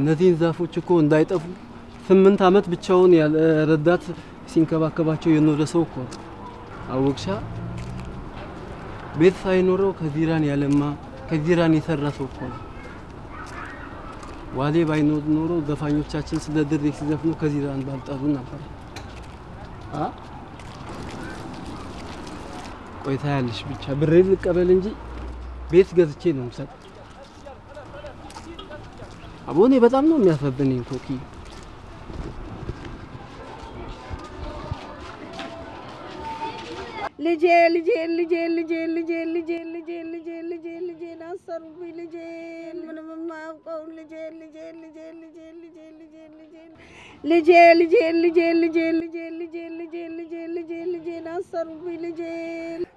እነዚህን ዛፎች እኮ እንዳይጠፉ ስምንት ዓመት ብቻውን ያለ ረዳት ሲንከባከባቸው የኖረ ሰው እኮ አወቅሻ? ቤት ሳይኖረው ከዚራን ያለማ ከዚራን የሰራ ሰው እኮ ነው። ዋሌ ባይኖር ኖሮ ዘፋኞቻችን ስለ ድሬ ሲዘፍኑ ከዚራን ባልጠሩ ነበር። ቆይታ ያለሽ ብቻ ብሬ ልቀበል እንጂ ቤት ገዝቼ ነው የምሰጥ። አቦኔ በጣም ነው የሚያሳዝነኝ ኮኪ። ልጄ ልጄ ልጄ ልጄ ልጄ ልጄ ልጄ ልጄ ልጄ ልጄን አሰሩብኝ። ልጄን ምንም የማያውቀውን ልጄ ልጄ ልጄ ልጄ ልጄ ልጄ ልጄ ልጄ ልጄ ልጄ ልጄ ልጄ ልጄ ልጄ ልጄ ልጄን አሰሩብኝ። ልጄ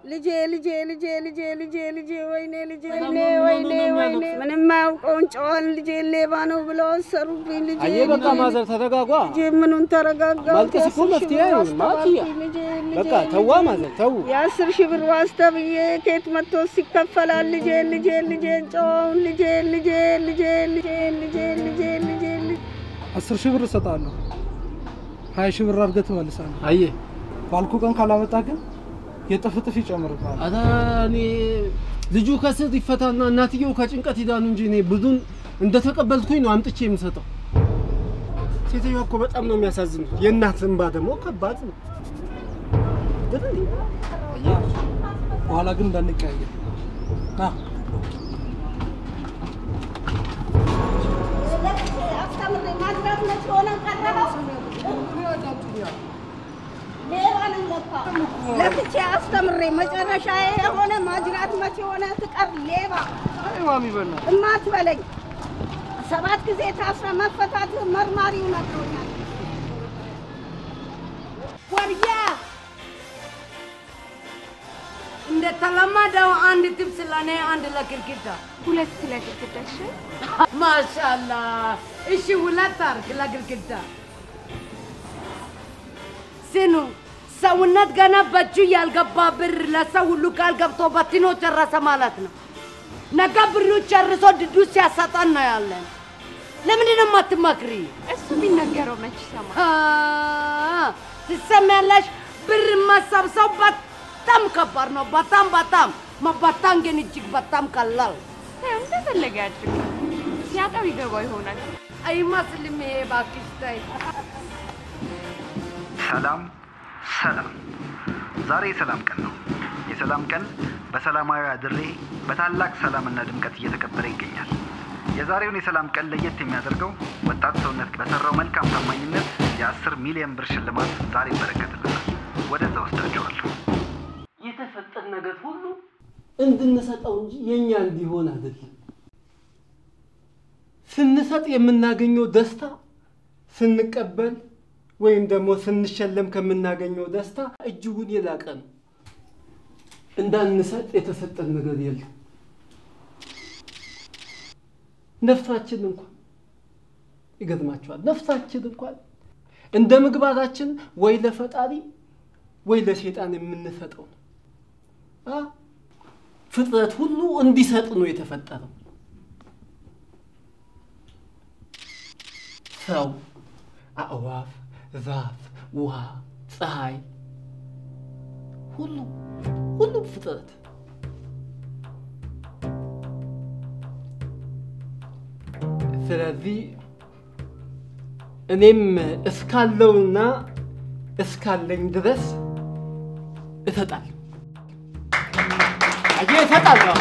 ልጄ ልጄ ልጄ ልጄ ልጄ ልጄ ወይኔ ልጄ ወይኔ ወይኔ ወይኔ ምንም የማያውቀውን ጨዋን ልጄ ሌባ ነው ብለው አሰሩብኝ። ልጄ አየህ በቃ ማዘር ተረጋጓ። ልጄ ምኑን ተረጋጋ? ማልቀስ እኮ መፍትሄ አይሆንም። ማኪያ በቃ ተዋ ማዘር ተው። የአስር ሺህ ብር ዋስታ ብዬ ኬት መጥቶ ሲከፈላል ልጄ ልጄ ልጄ ጨውን ልጄ ልጄ ልጄ ልጄ ልጄ ልጄ ልጄ አስር ሺህ ብር እሰጣለሁ፣ ሀያ ሺህ ብር አድርገህ ትመልሳለህ። አየ ባልኩ ቀን ካላመጣ ግን የጥፍጥፍ ይጨምርብሃል። ኧረ እኔ ልጁ ከስር ይፈታና እናትየው ከጭንቀት ይዳኑ እንጂ እኔ ብዙን እንደተቀበልኩኝ ነው አምጥቼ የምሰጠው። ሴትዮዋ እኮ በጣም ነው የሚያሳዝኑት። የእናት እንባ ደግሞ ከባድ ነው። አይደል እንዴ? በኋላ ግን እንዳንቀያየር። ና። ለፍቼ አስተምሬ መጨረሻ የሆነ ማጅራት መቼ ሆነ ትቀር ሌባ። እማትበለኝ። ሰባት ጊዜ ታስረ መፈታት መርማሪው ነግሮኛል። ወርያ እንደተለመደው አንድ ትብስ ለእኔ አንድ ለግድግዳ ሁለት ለግድግዳ እሺ? ማሻላ እሺ ሁለት አርግ ለግድግዳ ስኑ ሰውነት ገና በእጁ ያልገባ ብር ለሰው ሁሉ ቃል ገብቶ በትኖ ጨረሰ ማለት ነው። ነገ ብሩ ጨርሶ ድዱ ሲያሰጠን ነው ያለን ለምንድን ነው የማትመክሪ? እሱ ቢነገረው መች ይሰማል ትሰሚያለሽ? ብር መሰብሰብ በጣም ከባድ ነው በጣም በጣም መበታን ግን እጅግ በጣም ቀላል እንደፈለገ ያድርግ ሲያጣው ይገባው ይሆናል አይመስልም ይሄ እባክሽ ተይ ሰላም ሰላም። ዛሬ የሰላም ቀን ነው። የሰላም ቀን በሰላማዊ አድሬ በታላቅ ሰላምና ድምቀት እየተከበረ ይገኛል። የዛሬውን የሰላም ቀን ለየት የሚያደርገው ወጣት ሰውነት በሰራው መልካም ታማኝነት የአስር ሚሊዮን ብር ሽልማት ዛሬ ይበረከትልናል። ወደዛ ወስዳችኋለሁ። ነገር ሁሉ እንድንሰጠው እንጂ የኛ እንዲሆን አይደለም። ስንሰጥ የምናገኘው ደስታ ስንቀበል ወይም ደግሞ ስንሸለም ከምናገኘው ደስታ እጅጉን የላቀ ነው። እንዳንሰጥ የተሰጠን ነገር የለም። ነፍሳችን እንኳን ይገርማቸዋል። ነፍሳችን እንኳን እንደ ምግባራችን ወይ ለፈጣሪ ወይ ለሴጣን የምንሰጠው ነው። ፍጥረት ሁሉ እንዲሰጥ ነው የተፈጠረው። ሰው፣ አእዋፍ፣ ዛፍ፣ ውሃ፣ ፀሐይ፣ ሁሉ ሁሉም ፍጥረት ስለዚህ እኔም እስካለውና እስካለኝ ድረስ እሰጣለሁ። አየህ፣ እሰጣለሁ።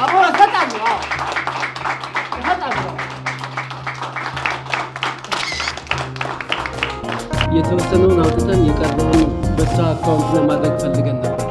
አቦ እሰጣለሁ። አዎ እሰጣለሁ። የተወሰነውን አውጥተን የቀረውን በሷ account ለማድረግ ፈልገን ነበር።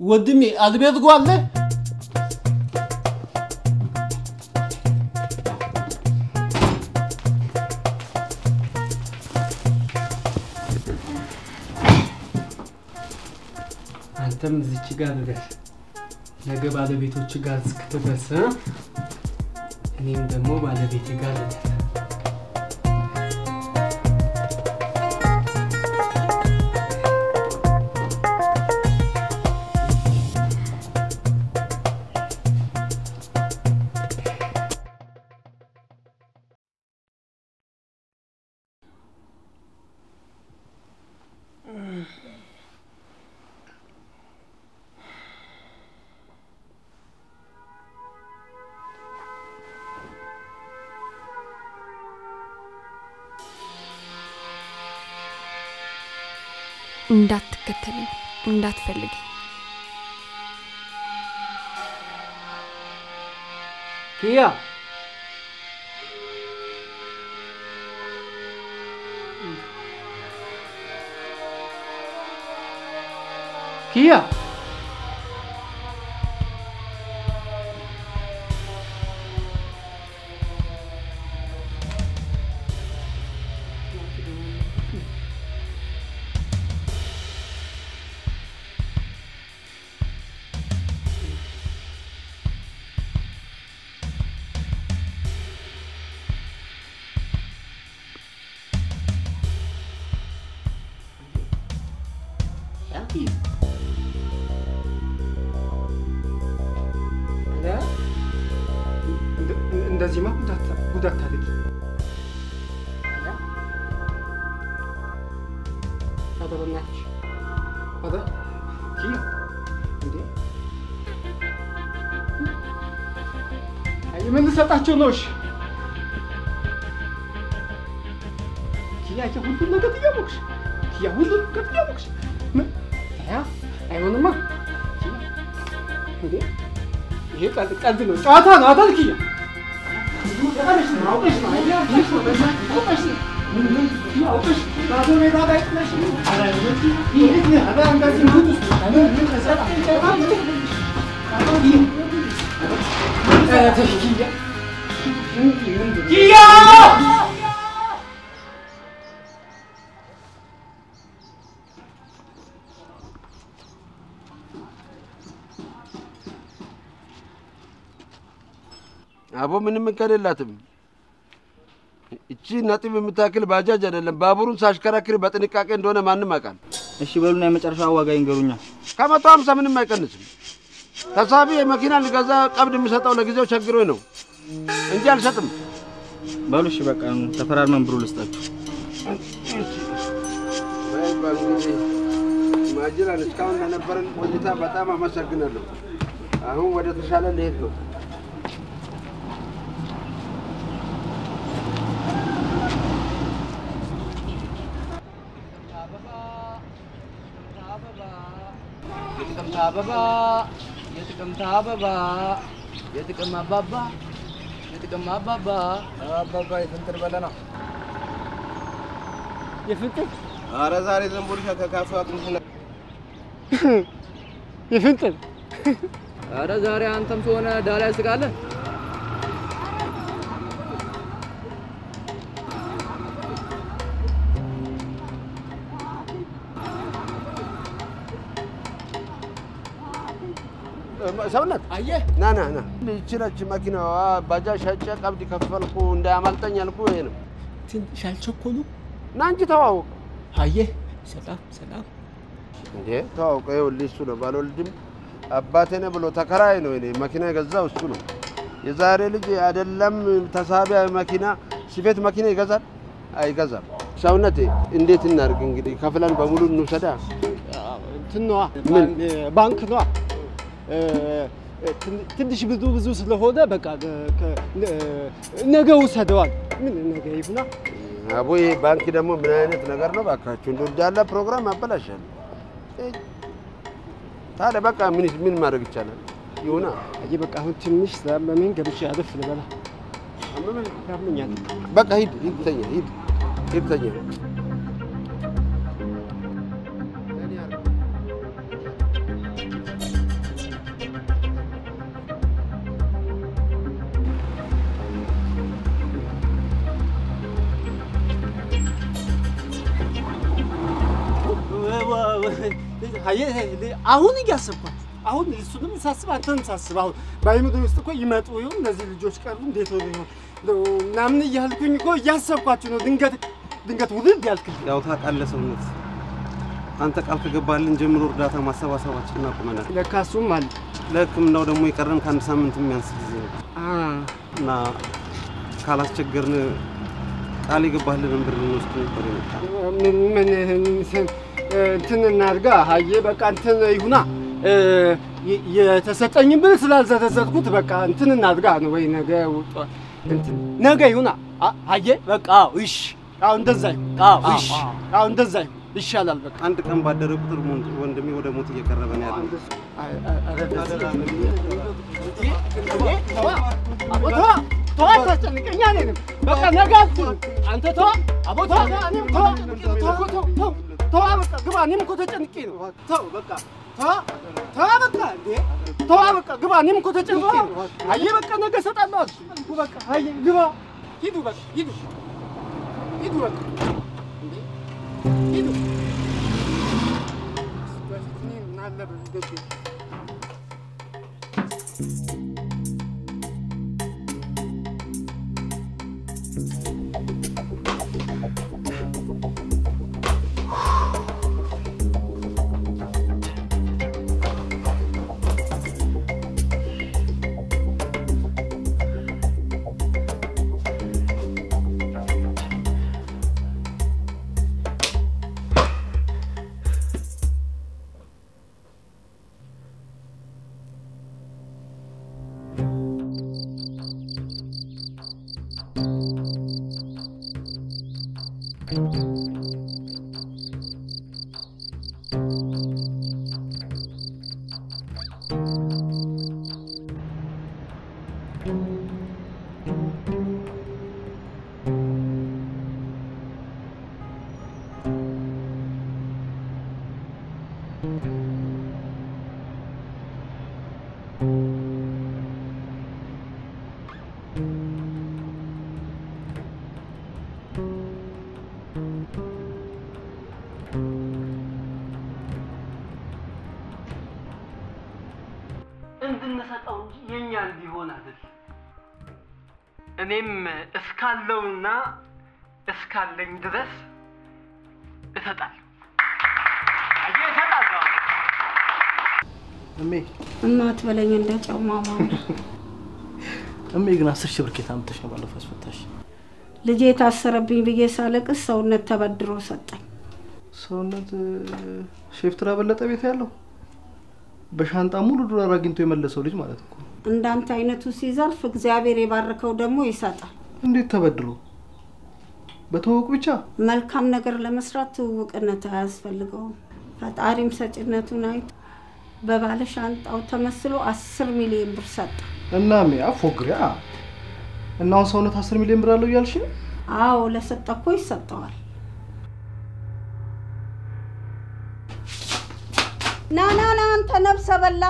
ወንድሜ አልቤርጎ አለ? አንተም እዚች ጋር ልደር። ነገ ባለቤቶች ጋር እስክትደርስ? እኔም ደግሞ ባለቤቴ ጋር ልደር። Gladfeld. አይ ምን ልሰጣቸው ነው? እሺ ኪያ ይሄ ሁሉን ነገር እያወቅሽ ኪያ ሁሉን ነገር እያወቅሽ ምን ያ አይሆንማ ኪያ እንዴ ይሄ ቀልድ ቀልድ ነው፣ ጨዋታ ነው አይደል አቦ ምንም እንከን የላትም። እቺ ነጥብ የምታክል ባጃጅ አይደለም። ባቡሩን ሳሽከረክር በጥንቃቄ እንደሆነ ማንም ያውቃል። እሺ በሉና የመጨረሻ ዋጋ ይንገሩኛ። ከመቶ ሀምሳ ምንም አይቀንስም። ተሳቢ የመኪና ልገዛ ቀብድ የምሰጠው ለጊዜው ቸግሮኝ ነው እንጂ አልሰጥም። በሉ እሺ በቃ ተፈራርመን ብሩ ልስጣችሁ። ማጅራን እስካሁን ለነበረን ቆይታ በጣም አመሰግናለሁ። አሁን ወደ ተሻለ ልሄድ ነው። አበባ የጥቅምት አበባ የጥቅም አባባ የጥቅም አባባ። አባባ የፍንጥር በለና። የፍንጥር? አረ ዛሬ ዘንቦልሻ ከካፌ አቅምሽ የፍንጥር? አረ ዛሬ አንተም ስለሆነ ዳላ ያስቃለህ። ሰውነት አየህ፣ ና ና ና ይቺ ነች መኪናዋ። ባጃጅ ሸጬ ቀብድ ከፈልኩ እንዳያመልጠኝ ያልኩ ይሄ ነው። ትንሽ አልቸኮሉ? ና እንጂ ተዋውቅ። አየህ፣ ሰላም ሰላም። እንዴ ተዋውቀ። ይኸውልህ እሱ ነው ባልወልድም አባቴ ነህ ብሎ ተከራይ ነው። እኔ መኪና የገዛው እሱ ነው። የዛሬ ልጅ አይደለም ተሳቢያ መኪና ስፌት መኪና ይገዛል? አይገዛም። ሰውነቴ እንዴት እናድርግ እንግዲህ ከፍለን በሙሉ እንውሰዳ። እንትን ነዋ ባንክ ነዋ። ትንሽ ብዙ ብዙ ስለሆነ በቃ ነገ ውሰደዋል። ምን ነገ ይሁና። ይሄ ባንክ ደግሞ ምን አይነት ነገር ነው ባካችሁ? እንደ እንዳለ ፕሮግራም ያበላሻል። ታዲያ በቃ ምን ምን ማድረግ ይቻላል? ይሁና። አይ በቃ አሁን ትንሽ ስለአመመኝ ገብቼ አረፍ ልበላ። አመመኝ ያመኛል። በቃ ሂድ ሂድ ተኛ ሂድ ሂድ ተኛ። አየህ አሁን እያሰብኳት አሁን እሱንም ሳስብ አንተንም ሳስብ አሁን በአይምሮ ውስጥ እኮ ይመጡ ይሆን እነዚህ ልጆች ቀሩ እንዴት ሆነ ይሆን ምናምን እያልኩኝ እኮ እያሰብኳችሁ ነው። ድንገት ድንገት ውልድ ያልክል ያው ታውቃለህ ሰውነት አንተ ቃል ከገባልን ጀምሮ እርዳታ ማሰባሰባችንን አቁመናል። ለካ እሱም አለ። ለሕክምናው ደግሞ የቀረን ከአንድ ሳምንት የሚያንስ ጊዜ ነው እና ካላስቸገርን ቃል የገባልንን ብር ልንወስድ ነበር የመጣ ምን ምን እንትን እናድርጋ ሀዬ በቃ እንትን ይሁና። እ፣ የ- የተሰጠኝን ብር ስላልዘረዘርኩት በቃ እንትን እናድርጋ ነው። ወይ ነገ ነገ ይሁና። አ- ሀዬ በቃ አዎ እሺ። አዎ እንደዛ ይሁን። አዎ እሺ። አዎ። እንደዛ ይሁን። ይሻላል በቃ። አንድ ቀን ባደረ ቁጥር ወንድሜ ወደ ሞት እየቀረበ ነው ያለው። ታስጨንቀኛ እኔንም በቃ አንተ ተዋ አቦ ተዋ እኔም ተዋ ተዋ ተዋ ተዋ በቃ ግባ እኔም እኮ ተጨንቄ ነው ተው በቃ ተዋ በቃ እንዴ ተዋ በቃ ግባ እኔም እኮ ተጨንቄ ነው አየህ በቃ ነገ እሰጣለሁ በቃ አየህ ግባ ሂዱ በቃ ሂዱ ሂዱ በቃ ሂዱ በፊት እኔ ምን አለ በዚህ እንድንሰጠው እኔም እስካለውና እስካለኝ ድረስ እሰጣለሁ። እሰጣለሁ። እሜ እናት በለኝ እንደ ጨው ማማና እሜ ግን አስር ሺህ ብር ኬት አምጥተሽ ነው ባለፈው ያስፈታሽ? ልጄ የታሰረብኝ ብዬ ሳለቅስ ሰውነት ተበድሮ ሰጠኝ። ሰውነት ሼፍትራ በለጠ ቤት ያለው በሻንጣ ሙሉ ዶላር አግኝቶ የመለሰው ልጅ ማለት እኮ ነው። እንዳንተ አይነቱ ሲዘርፍ እግዚአብሔር የባረከው ደግሞ ይሰጣል። እንዴት ተበድሮ በትውውቅ ብቻ መልካም ነገር ለመስራት ትውውቅነት አያስፈልገውም። ፈጣሪም ሰጭነቱን አይቶ በባለ ሻንጣው ተመስሎ አስር ሚሊዮን ብር ሰጠ። እና ሜ አፎግሪያ እና አሁን ሰውነት አስር ሚሊዮን ብር አለው እያልሽ ነው? አዎ ለሰጠ እኮ ይሰጠዋል። ና ና ና አንተ ነብሰ በላ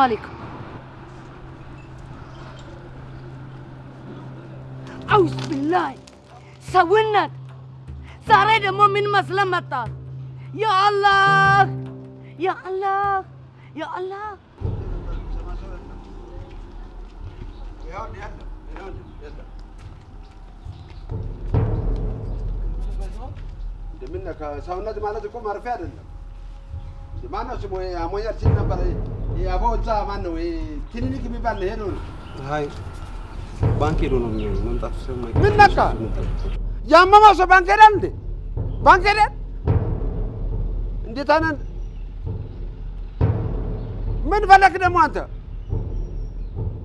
አሰላሙ አለይኩም። አውዝ ቢላይ ሰውነት ዛሬ ደግሞ ምን መስለ መጣ? ያ አላህ ያ አላህ ያ አላህ ምን ሰውነት ማለት እኮ ማረፊያ አይደለም። ማነው ስሙ? አሞኛል ሲል ነበር። አቦ እዛ ማን ነው ክሊኒክ የሚባል ሄዶ ነው። አይ ባንክ ሄዶ ነው የሚሆነው። መምጣቱ ስለማይቀር ምን ነካ? ያመመው ሰው ባንክ ሄዳል እንዴ? ባንክ ሄዳል? እንዴት አነን ምን ፈለክ ደግሞ አንተ?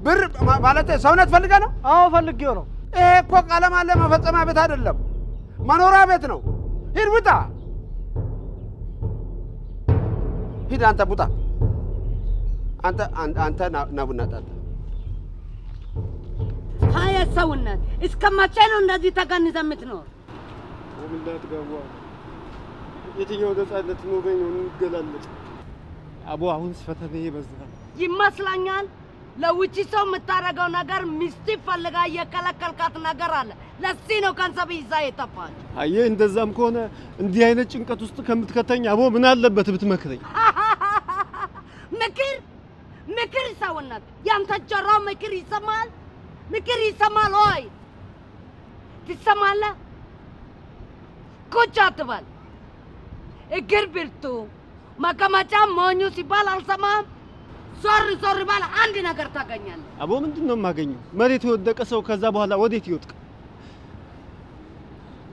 ብር ማለት ሰውነት ፈልገ ነው? አዎ ፈልጌው ነው። ይሄ እኮ ቀለም አለ መፈጸሚያ ቤት አይደለም፣ መኖሪያ ቤት ነው። ሂድ ውጣ፣ ሂድ አንተ ቡጣ። አንተ አንተ ና ቡና ጠጣ። ሀያ ሰውነት እስከ መቼ ነው እንደዚህ ተገንዘህ የምትኖር? ወምላድ ገባ የትኛው ነጻነት ኖረኝ ነው እንገላለጥ? አቦ አሁንስ ፈተና በዛ። ይመስለኛል ለውጭ ሰው የምታደርገው ነገር ሚስት ፈልጋ እየከለከልካት ነገር አለ። ለዚህ ነው ገንዘብ ይዛ የጠፋች። አየህ፣ እንደዛም ከሆነ እንዲህ አይነት ጭንቀት ውስጥ ከምትከተኝ አቦ ምን አለበት ብትመክረኝ? ምክር ምክር ሰውነት ያንተ ጆሮ ምክር ይሰማል? ምክር ይሰማል ወይ? ትሰማለህ? ቁጭ አትበል። እግር ብርቱ መቀመጫ ሞኙ ሲባል አልሰማም። ዞር ዞር ባለ አንድ ነገር ታገኛለህ። አቦ ምንድን ነው የማገኘው? መሬት የወደቀ ሰው ከዛ በኋላ ወዴት ይወጥቅ?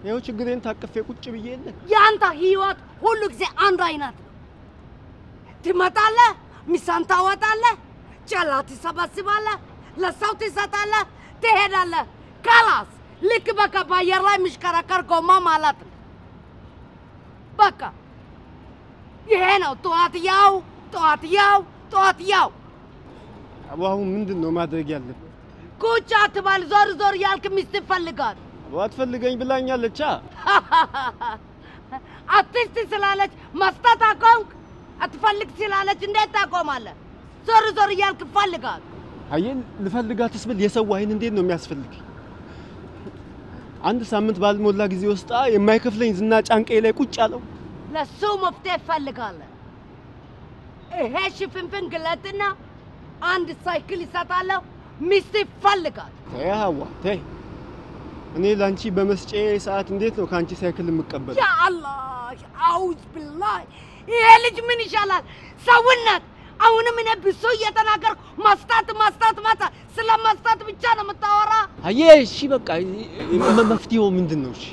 ይኸው ችግሬን ታቅፌ ቁጭ ብዬ የለ የአንተ ህይወት ሁሉ ጊዜ አንድ አይነት ነው። ትመጣለህ፣ ሚሳን ታወጣለህ፣ ጨላ ትሰበስባለህ፣ ለሰው ትሰጣለህ፣ ትሄዳለህ። ካላስ ልክ በቃ በአየር ላይ የሚሽከረከር ጎማ ማለት ነው። በቃ ይሄ ነው። ጠዋት ያው ጠዋት ያው ጠዋት ያው። አሁን ምንድን ነው ማድረግ ያለብን? ቁጭ አትበል፣ ዞር ዞር ያልክ ሚስት ፈልጋት። አትፈልገኝ ብላኛለቻ። አትስት ስላለች መስጠት አቆምክ። አትፈልግ ስላለች እንዴት ታቆማለህ? ዞር ዞር እያልክ ፈልጋት። አየህ፣ ልፈልጋትስ ብል የሰው አይን እንዴት ነው የሚያስፈልግ? አንድ ሳምንት ባልሞላ ጊዜ ውስጥ የማይከፍለኝ ዝና ጫንቃዬ ላይ ቁጭ አለው። ለሱ መፍትሄ እፈልጋለሁ። ይሄ ሽፍንፍን ግለጥና አንድ ሳይክል ይሰጣለሁ። ሚስት ይፈልጋል። ተይ ሀዋ ተይ። እኔ ለአንቺ በመስጬ ሰዓት እንዴት ነው ከአንቺ ሳይክል የምቀበል? ያ አላህ አውዝ ቢላህ። ይሄ ልጅ ምን ይሻላል? ሰውነት አሁንም እኔ ብሶ እየተናገርኩ መስጠት መስጠት መጣ ስለ መስጠት ብቻ ነው የምታወራ። አየህ፣ እሺ በቃ መፍትሄው ምንድን ነው? እሺ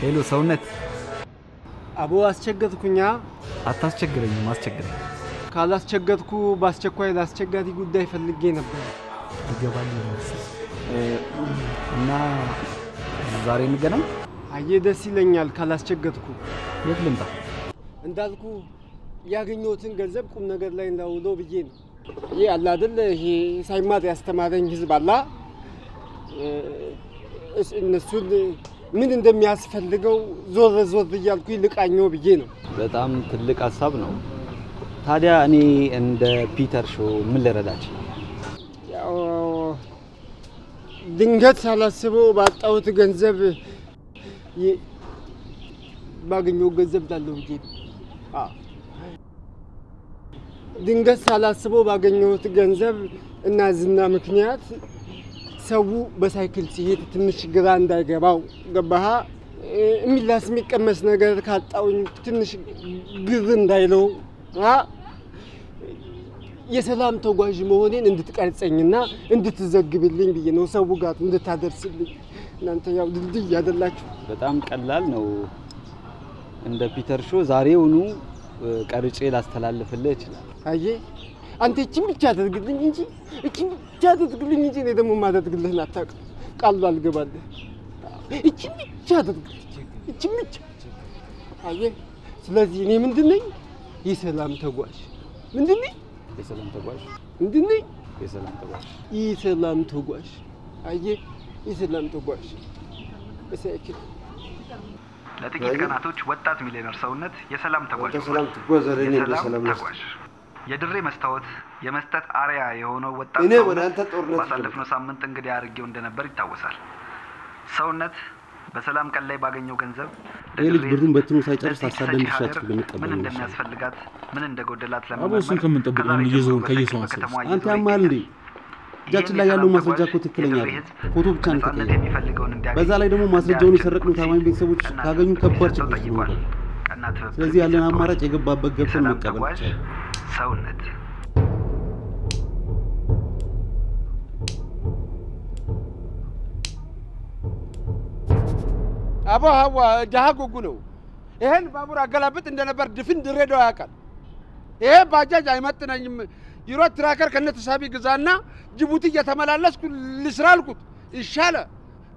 ሄሎ ሰውነት፣ አቦ አስቸገርኩኛ። አታስቸግረኝም፣ አስቸግረኝ። ካላስቸገርኩ በአስቸኳይ ለአስቸጋሪ ጉዳይ ፈልጌ ነበር። ይገባል እና ዛሬ እንገናኝ። አየህ፣ ደስ ይለኛል ካላስቸገርኩ። የት ልምጣ? እንዳልኩ ያገኘሁትን ገንዘብ ቁም ነገር ላይ እንዳውለው ብዬ ነው። ይህ አለ አይደል? ይሄ ሳይማር ያስተማረኝ ህዝብ አላ እነሱን ምን እንደሚያስፈልገው ዞር ዞር እያልኩ ልቃኘው ብዬ ነው። በጣም ትልቅ ሀሳብ ነው። ታዲያ እኔ እንደ ፒተር ሾ ምን ልረዳች? ያው ድንገት ሳላስበው ባጣሁት ገንዘብ ባገኘው ገንዘብ ላለው ብዬ ድንገት ሳላስበው ባገኘሁት ገንዘብ እና ዝና ምክንያት ሰው በሳይክል ሲሄድ ትንሽ ግራ እንዳይገባው ገባህ? የሚላስ የሚቀመስ ነገር ካጣውኝ ትንሽ ግር እንዳይለው? የሰላም ተጓዥ መሆኔን እንድትቀርጸኝና እንድትዘግብልኝ ብዬ ነው። ሰው ጋር እንድታደርስልኝ እናንተ ያው ድልድይ ያደላችሁ በጣም ቀላል ነው። እንደ ፒተር ሾ ዛሬውኑ ቀርጬ ላስተላልፍልህ ይችላል። አየህ አንተ እችን ብቻ አድርግልኝ እንጂ እችን ብቻ አድርግልኝ እንጂ እኔ ደግሞ ማደርግልህን አታውቅም። ቃሉ አልገባልህ። እችን ብቻ አድርግልኝ፣ እችን ብቻ አየህ። ስለዚህ እኔ ምንድን ነኝ? የሰላም ተጓዥ ምንድን ነኝ? የሰላም ተጓዥ ምንድን ነኝ? የሰላም ተጓዥ የሰላም ተጓዥ አየህ፣ የሰላም ተጓዥ በሳይክል ለጥቂት ቀናቶች ወጣት ሚሊዮነር ሰውነት የሰላም ተጓዥ ሰላም ሰላም ተጓዥ የድሬ መስታወት የመስጠት አርያ የሆነው ወጣት እኔ ወደ አንተ ጦርነት ባሳለፍነው ሳምንት እንግዲህ አድርጌው እንደነበር ይታወሳል። ሰውነት በሰላም ቀን ላይ ባገኘው ገንዘብ ልጅ ብሩን በትኖ ሳይጨርስ አሳደን ብንቀበል ምን ነው እንደሚያስፈልጋት ምን እንደጎደላት እሱን ለመመርመር ከምንጠብቅ ለምን ጀምሮ እየዞርን ከየሰው በከተማዋ አንተ ያማል እንዴ? እጃችን ላይ ያለው ማስረጃ እኮ ትክክለኛ ነው። ፎቶ ብቻ ነው እንዲያገኝ በዛ ላይ ደግሞ ማስረጃውን የሰረቅነው ታማኝ ቤተሰቦች ካገኙ ከባድ ችግር ስለዚህ ያለን አማራጭ የገባበት ገብተን መቀበል ነው። ሰውነት አቦ ሀዋ ድሀ ጎጉ ነው። ይሄን ባቡር አገላብጥ እንደነበር ድፍን ድሬዳዋ ያውቃል። ይሄ ባጃጅ አይመጥነኝም፣ ዩሮ ትራከር ከነ ተሳቢ ግዛና ጅቡቲ እየተመላለስኩ ልስራ አልኩት። ይሻለ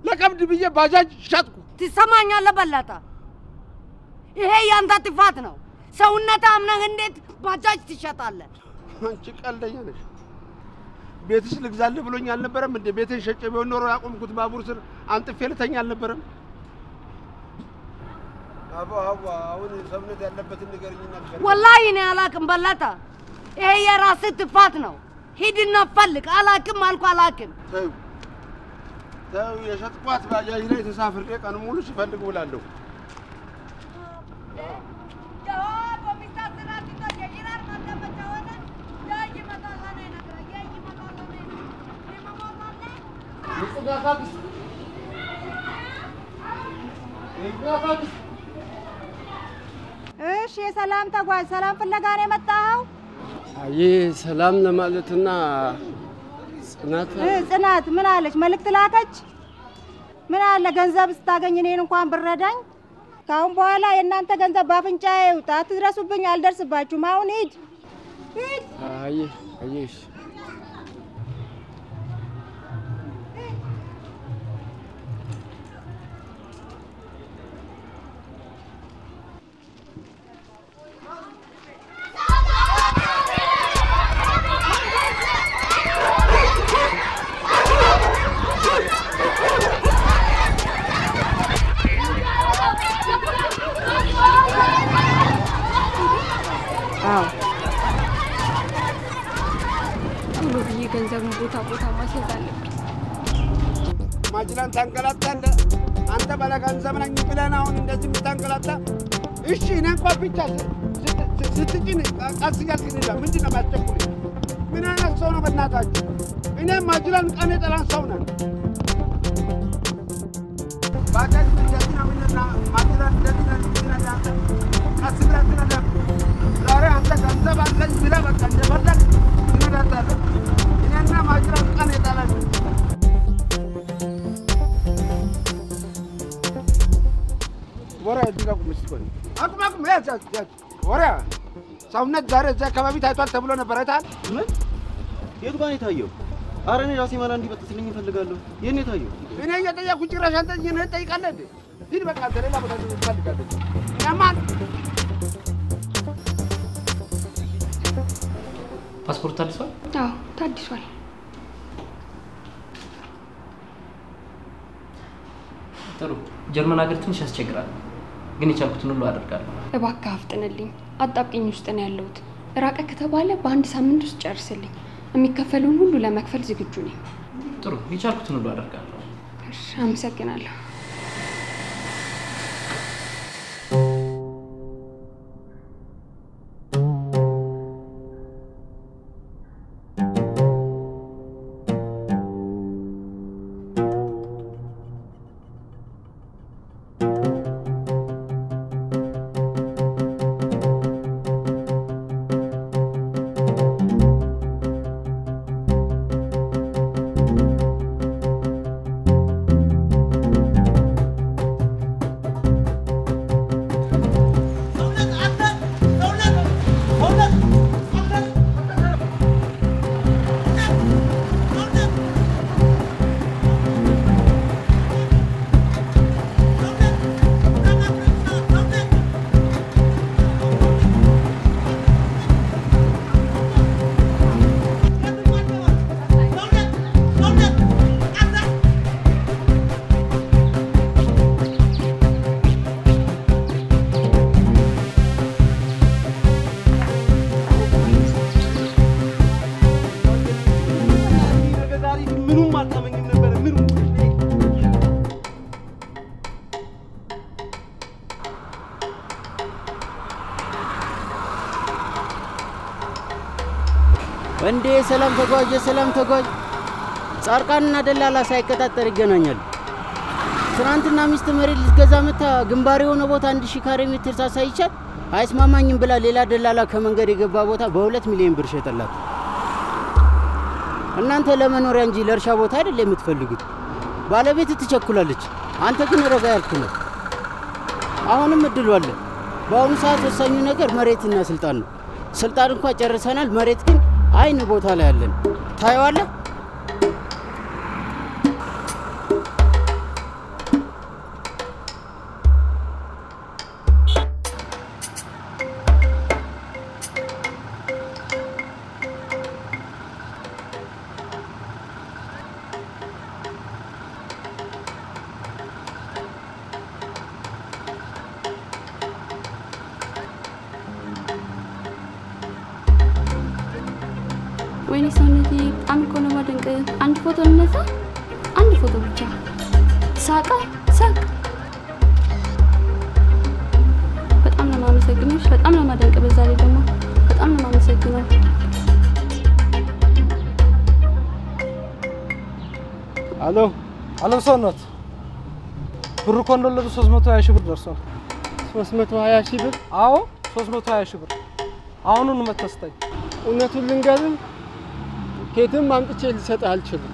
ለቀብድ ብዬ ባጃጅ ሸጥኩ። ትሰማኛለህ በለጠ? ይሄ ያንተ ጥፋት ነው። ሰውነት አምነህ እንዴት ባጃጅ ትሸጣለህ? አንቺ ቀልደኛ ነሽ። ቤትስ ልግዛልህ ብሎኝ አልነበረም እንዴ? ቤቴን ሸጬ ቢሆን ኖሮ ያቆምኩት ባቡር ስር አንጥፌ ልተኛ አልነበረም? አቦ ሀዋ አሁን ሰውነት ያለበትን ንገረኝና ወላሂ እኔ አላቅም በለጠ። ይሄ የራስህ ጥፋት ነው። ሂድና ፈልግ። አላቅም አልኩ አላቅም። ተይው ተይው፣ የሸጥኳት ባጃጅ ላይ ተሳፍሬ ቀን ሙሉ ሲፈልግ ውላለሁ። እሺ፣ የሰላም ተጓዥ ሰላም ፍለጋ ነው የመጣኸው? ይህ ሰላም ለማለትና ጽናት ጽናት ምን አለች? መልእክት ላከች? ምን አለ ገንዘብ ስታገኝ እኔን እንኳን ብረዳኝ። ከአሁን በኋላ የእናንተ ገንዘብ በአፍንጫዬ ይውጣ። አትድረሱብኝ፣ አልደርስባችሁም። አሁን ሂድ ሂድ። አየሽ ዛሬ እዚህ አካባቢ ታይቷል ተብሎ ነበር አይተሃል? ምን? የቱ ጋር ነው የታየው? አረ እኔ ራሴ ማላ እንዲበጥስልኝ እፈልጋለሁ። የት ነው የታየው? እኔ እየጠየኩ ጭራሽ አንተ እኔን ትጠይቃለህ እንዴ? ሂድ በቃ አንተ ሌላ ቦታ ትፈልጋለህ። እኛማ ፓስፖርት ታድሷል? አዎ ታድሷል። ጥሩ። ጀርመን ሀገር ትንሽ ያስቸግራል፣ ግን የቻልኩትን ሁሉ አደርጋለሁ። እባክህ አፍጥንልኝ። አጣብቂኝ ውስጥ ነው ያለሁት። ራቀ ከተባለ በአንድ ሳምንት ውስጥ ጨርስልኝ። የሚከፈለውን ሁሉ ለመክፈል ዝግጁ ነኝ። ጥሩ፣ የቻልኩትን ሁሉ አደርጋለሁ። እሺ፣ አመሰግናለሁ። የሰላም ተጓዥ የሰላም ተጓዥ ጻድቃንና ደላላ ሳይቀጣጠር ይገናኛሉ። ትናንትና ሚስት መሬት ልትገዛ መታ ግንባር የሆነ ቦታ አንድ ሺህ ካሬ ሜትር ሳሳይቻት አይስማማኝም ብላ ሌላ ደላላ ከመንገድ የገባ ቦታ በሁለት ሚሊዮን ብር ሸጠላት። እናንተ ለመኖሪያ እንጂ ለእርሻ ቦታ አይደል የምትፈልጉት። ባለቤት ትቸኩላለች፣ አንተ ግን ረጋ ያልክ ነው። አሁንም እድሉ አለ። በአሁኑ ሰዓት ወሳኙ ነገር መሬትና ስልጣን ነው። ስልጣን እንኳ ጨርሰናል፣ መሬት ግን አይን ቦታ ላይ አለን። ታየዋለህ። ብሩ እኮ እንደወለዱ 320 ሺህ ብር ደርሷል። 320 ሺህ ብር? አዎ 320 ሺህ ብር። አሁኑን መተህ ስጠኝ። እውነቱን ልንገርህ ከየትም አምጥቼ ልሰጥህ አልችልም።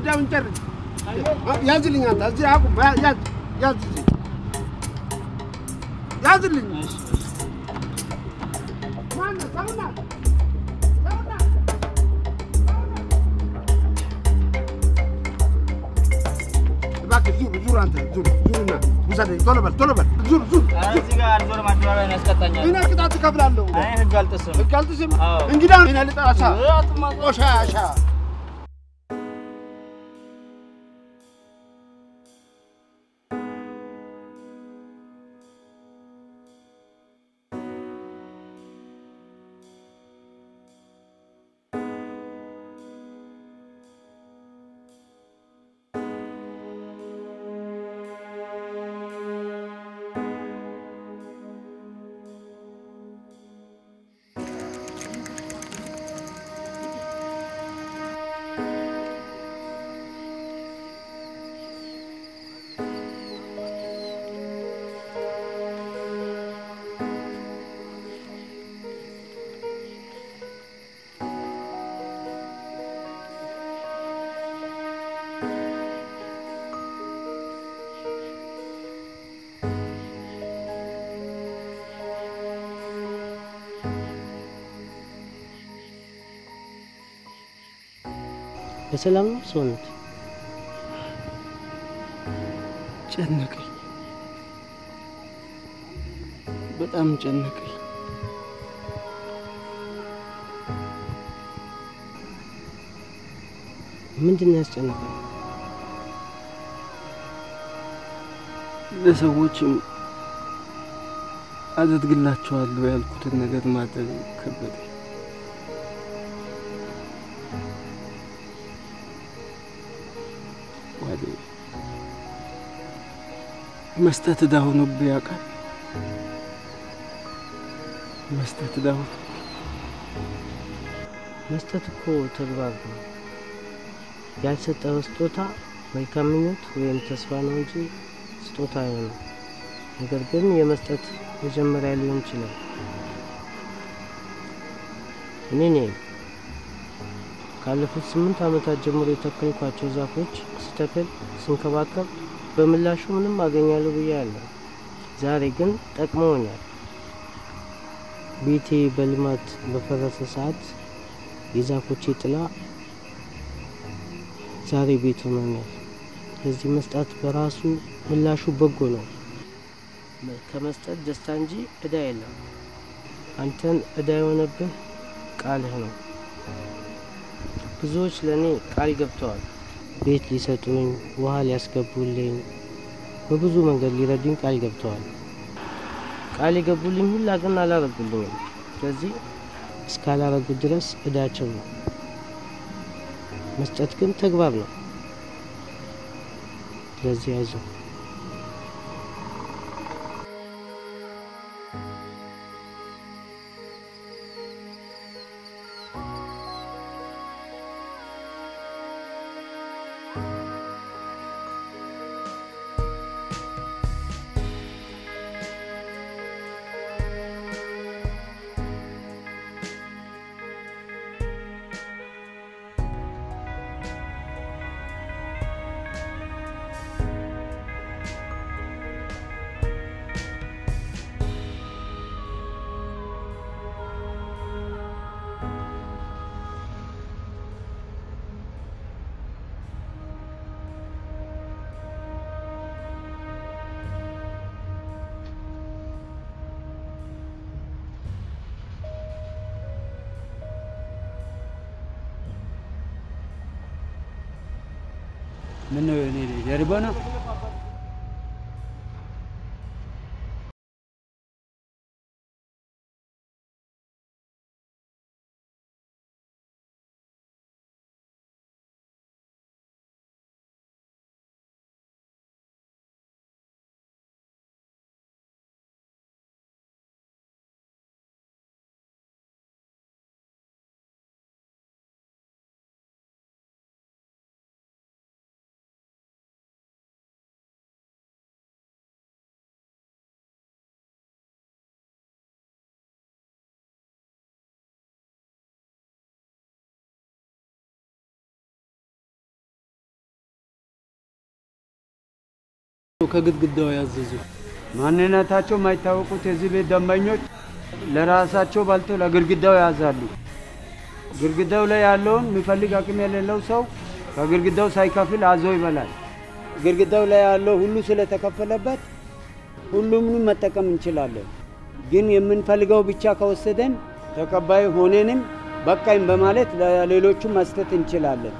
guda unter ah, yazili ngata zi aku ba yaz በሰላም ነው ሰውነት? ጨነቀኝ፣ በጣም ጨነቀኝ። ምንድን ነው ያስጨነቀኝ? ለሰዎችም አደርግላቸዋለሁ ያልኩትን ነገር ማድረግ ከበደኝ። መስጠት ዕዳ ሆኖብህ ያውቃል? መስጠት ዕዳ ሆኖ መስጠት እኮ ተግባር ነው። ያልሰጠው ስጦታ ወይ ከምኞት ወይም ተስፋ ነው እንጂ ስጦታ አይሆንም። ነገር ግን የመስጠት መጀመሪያ ሊሆን ይችላል። እኔ ነኝ ካለፉት ስምንት ዓመታት ጀምሮ የተከልኳቸው ዛፎች ስተክል ስንከባከብ በምላሹ ምንም አገኛለሁ ብዬ አለሁ። ዛሬ ግን ጠቅመውኛል። ቤቴ በልማት በፈረሰ ሰዓት የዛፎቼ ጥላ ዛሬ ቤት ሆኖኛል። ለዚህ መስጠት በራሱ ምላሹ በጎ ነው። ከመስጠት ደስታ እንጂ እዳ የለም። አንተን እዳ የሆነብህ ቃልህ ነው። ብዙዎች ለእኔ ቃል ገብተዋል። ቤት ሊሰጡኝ፣ ውሃ ሊያስገቡልኝ፣ በብዙ መንገድ ሊረዱኝ ቃል ገብተዋል። ቃል የገቡልኝ ሁላ ግን አላረጉልኝም። ስለዚህ እስካላረጉ ድረስ እዳቸው ነው። መስጠት ግን ተግባር ነው። ስለዚህ አይዞህ። ምን ነው ከግድግዳው ያዘዙ ማንነታቸው የማይታወቁት የዚህ ቤት ደንበኞች ለራሳቸው ባልቶ ለግድግዳው ያዛሉ። ግድግዳው ላይ ያለውን የሚፈልግ አቅም የሌለው ሰው ከግድግዳው ሳይከፍል አዞ ይበላል። ግድግዳው ላይ ያለው ሁሉ ስለተከፈለበት ሁሉምንም መጠቀም እንችላለን። ግን የምንፈልገው ብቻ ከወሰደን ተቀባይ ሆነንም በቃኝ በማለት ለሌሎቹ መስጠት እንችላለን።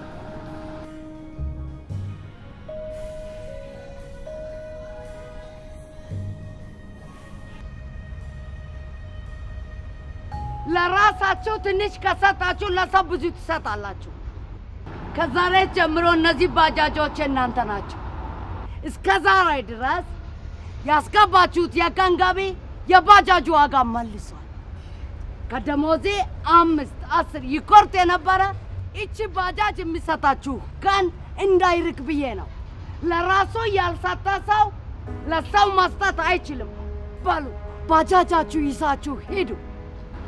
ለራሳችሁ ትንሽ ከሰጣችሁ ለሰው ብዙ ትሰጣላችሁ። ከዛሬ ጀምሮ እነዚህ ባጃጆች እናንተ ናቸው። እስከ ዛሬ ድረስ ያስገባችሁት የቀን ገቢ የባጃጁ ዋጋ መልሷል። ከደሞዜ አምስት አስር ይቆርጥ የነበረ ይቺ ባጃጅ የሚሰጣችሁ ቀን እንዳይርቅ ብዬ ነው። ለራሱ ያልሰጠ ሰው ለሰው መስጠት አይችልም። በሉ ባጃጃችሁ ይዛችሁ ሂዱ።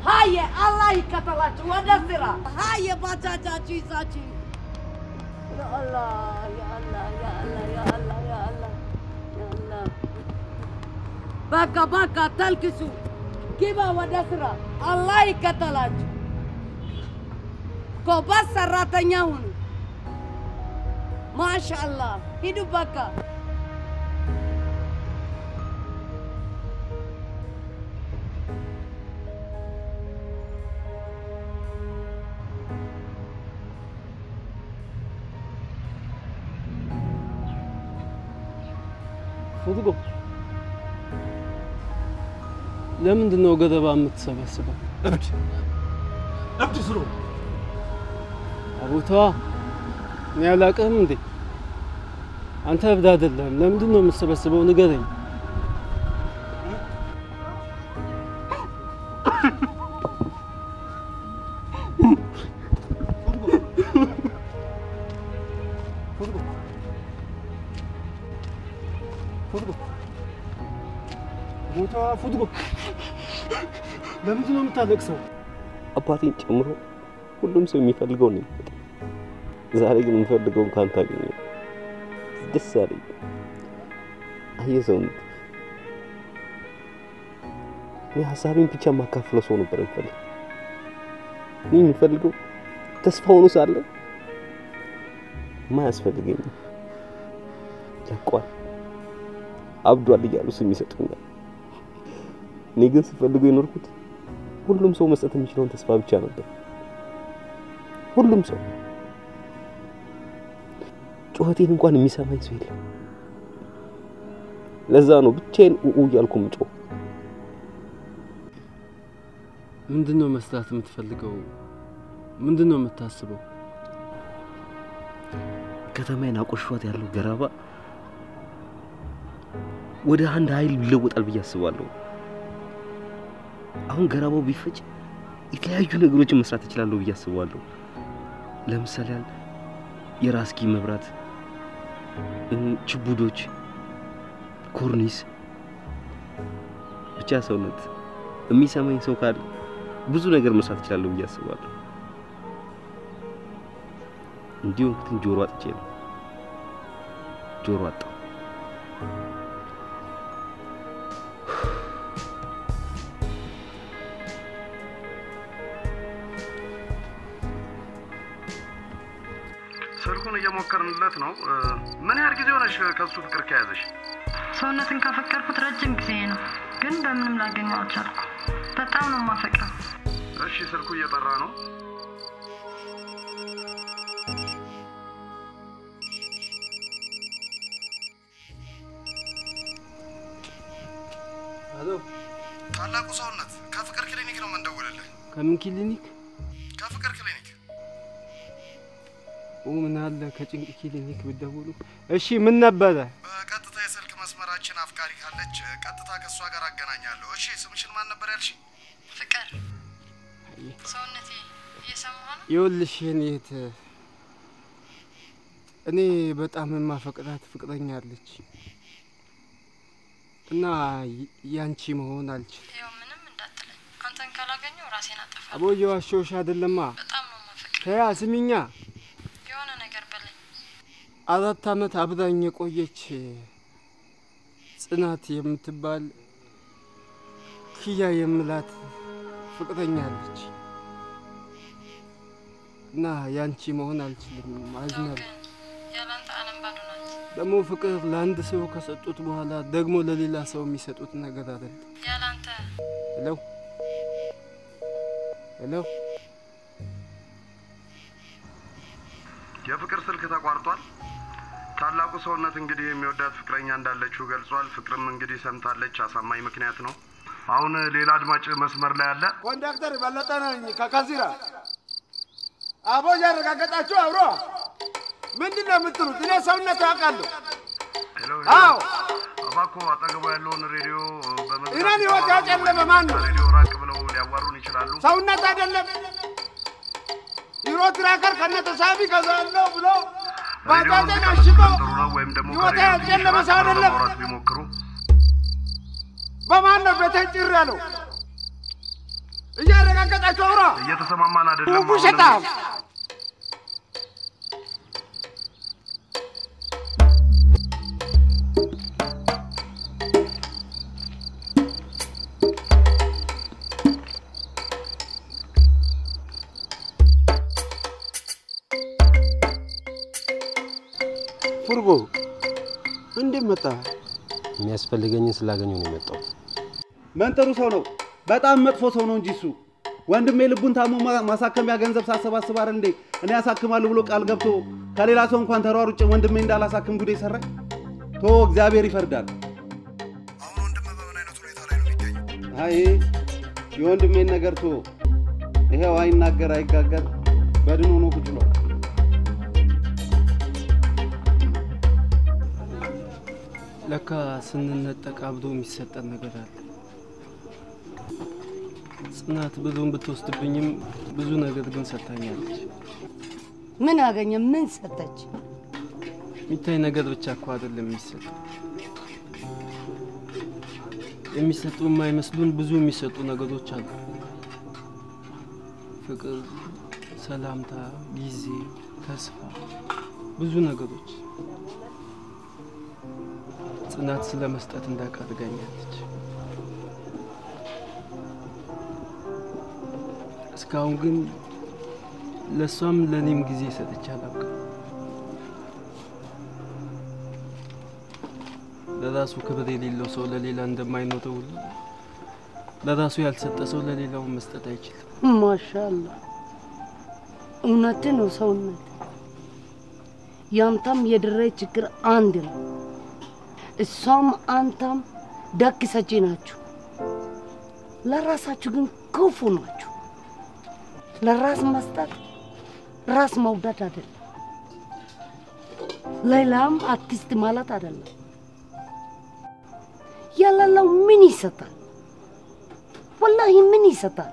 ሀየ አላህ ይከተላችሁ ወደ ስራ። ሀየ ባጃጃችሁ ይዛችሁ ሂዱ። ያ አላህ ያ አላህ ያ አላህ ያ አላህ ያ አላህ ያ አላህ። በቃ በቃ ተልክሱ፣ ግባ ወደ ስራ። አላህ ይከተላችሁ። ጎበዝ ሰራተኛ ሁኑ። ማሻአላህ ሂዱ በቃ ፉትጎ ለምንድን ነው ገለባ የምትሰበስበው? እብድ እብድ ስሩ አቦተዋ እኔ አላውቅህም እንዴ? አንተ እብድ አይደለህም። ለምንድን ነው የምትሰበስበው? ንገረኝ። የምታለቅሰው? አባቴን ጨምሮ ሁሉም ሰው የሚፈልገው ነው ዛሬ ግን የምፈልገውን ካንተ አገኘሁ። ደስ አለኝ። አየህ ሰውነት እኔ ሀሳቤን ብቻ የማካፍለው ሰው ነበር የምፈልግ። እኔ የምፈልገው ተስፋ ሆኖ ሳለ ማያስፈልገኝም ለቋል፣ አብዷል እያሉ ስም ይሰጡኛል። እኔ ግን ስፈልገው የኖርኩት ሁሉም ሰው መስጠት የሚችለውን ተስፋ ብቻ ነበር። ሁሉም ሰው ጩኸቴን እንኳን የሚሰማኝ ሰው የለም። ለዛ ነው ብቻዬን ኡኡ እያልኩ የምጮህ። ምንድን ነው መስራት የምትፈልገው? ምንድን ነው የምታስበው? ከተማዬን አቆሽሿት ያለው ገራባ ወደ አንድ ኃይል ይለወጣል ብዬ አስባለሁ። አሁን ገራባው ቢፈጭ የተለያዩ ነገሮችን መስራት እችላለሁ ብዬ አስባለሁ። ለምሳሌ ያህል የራስጌ መብራት፣ ችቡዶች፣ ኮርኒስ፣ ብቻ ሰውነት የሚሰማኝ ሰው ካለ ብዙ ነገር መስራት እችላለሁ ብዬ አስባለሁ። እንዲሁ እንግዲህ ጆሮ አጥቼ ነው ጆሮ አጣሁ። እየሞከርንለት ነው። ምን ያህል ጊዜ ሆነሽ ከሱ ፍቅር ከያዘሽ? ሰውነትን ካፈቀርኩት ረጅም ጊዜ ነው፣ ግን በምንም ላገኘው አልቻልኩ። በጣም ነው የማፈቅረው። እሺ፣ ስልኩ እየጠራ ነው። ታላቁ ሰውነት ከፍቅር ክሊኒክ ነው የምንደውልልህ። ከምን ክሊኒክ? ምን አለ ከጭንቅ ክሊኒክ ብደውሉ። እሺ ምን ነበረ? በቀጥታ የስልክ መስመራችን አፍቃሪ ካለች ቀጥታ ከእሷ ጋር አገናኛለሁ። እሺ፣ ስምሽን ማን ነበር ያልሽ? ፍቅር ሰውነቴ እየሰማህ ነው? ይኸውልሽ የኔ እህት እኔ በጣም የማፈቅራት ፍቅረኛ አለች እና ያንቺ መሆን አልችልም። ይኸው ምንም እንዳትለኝ። አንተን ካላገኘው ራሴን አጠፋለሁ። አቦ እየዋሸሁሽ አይደለማ። በጣም ነው የማፈቅር። ተያ ስሚኛ፣ አራት አመት አብራኝ የቆየች ጽናት የምትባል ክያ የምላት ፍቅረኛ አለች እና ያንቺ መሆን አልችልም። አዝናለሁ። ደግሞ ፍቅር ለአንድ ሰው ከሰጡት በኋላ ደግሞ ለሌላ ሰው የሚሰጡት ነገር አይደለም። ያላንተ hello hello፣ የፍቅር ስልክ ተቋርጧል። ታላቁ ሰውነት እንግዲህ የሚወዳት ፍቅረኛ እንዳለችው ገልጿል። ፍቅርም እንግዲህ ሰምታለች። አሳማኝ ምክንያት ነው። አሁን ሌላ አድማጭ መስመር ላይ አለ። ኮንዳክተር በለጠ ነኝ ከካዚራ። አቦ እያረጋገጣችሁ አብሮ ምንድን ነው የምትሉት? እኔ ሰውነት አውቃለሁ። አዎ እባክዎ አጠገቡ ያለውን ሬዲዮ እኔን ህይወት ያጨለመ ማን ነው? ሬዲዮ ራቅ ብለው ሊያዋሩን ይችላሉ። ሰውነት አይደለም ዩሮ ትራከር ከነተሳቢ ገዛለሁ ብሎ ባጃጀን አሽጦ ህይወቴ ያጨለመ ሰው አይደለም። በማን ነው ቤቴን ጭር ያለው? እያረጋገጣችሁ አውራ። እየተሰማማን አይደለም። የሚያስፈልገኝን ስላገኘው ነው የመጣው። መንጠሩ ሰው ነው። በጣም መጥፎ ሰው ነው እንጂ እሱ ወንድሜ ልቡን ታሞ ማሳከሚያ ገንዘብ ሳሰባስብ አይደል እንዴ እኔ ያሳክማለሁ ብሎ ቃል ገብቶ ከሌላ ሰው እንኳን ተሯሩጬ ወንድሜ እንዳላሳክም ጉዴ ሰራኝ። ቶ እግዚአብሔር ይፈርዳል። አይ የወንድሜን ነገር ቶ ይሄው አይናገር አይጋገር በድን ሆኖ ቁጭ ብሏል። ለካ ስንነጠቅ አብሮ የሚሰጠን ነገር አለ። ጽናት ብዙን ብትወስድብኝም ብዙ ነገር ግን ሰጥታኛለች። ምን አገኘ? ምን ሰጠች? የሚታይ ነገር ብቻ እኮ አይደለም የሚሰጡ የሚሰጡ የማይመስሉን ብዙ የሚሰጡ ነገሮች አሉ። ፍቅር፣ ሰላምታ፣ ጊዜ፣ ተስፋ፣ ብዙ ነገሮች። ጽናት ስለ መስጠት እንዳቃጥገኛለች። እስካሁን ግን ለእሷም ለእኔም ጊዜ ሰጥቼ አላውቅም። ለራሱ ክብር የሌለው ሰው ለሌላ እንደማይኖረው ሁሉ ለራሱ ያልሰጠ ሰው ለሌላው መስጠት አይችልም። ማሻላ እውነት ነው ሰውነት። ያንተም የድሬ ችግር አንድ ነው። እሷም አንተም ደግ ሰጪ ናችሁ። ለራሳችሁ ግን ክፉ ናችሁ። ለራስ መስጠት ራስ መውደድ አይደለም። ሌላም አርቲስት ማለት አይደለም። የሌለው ምን ይሰጣል? ወላሂ ምን ይሰጣል?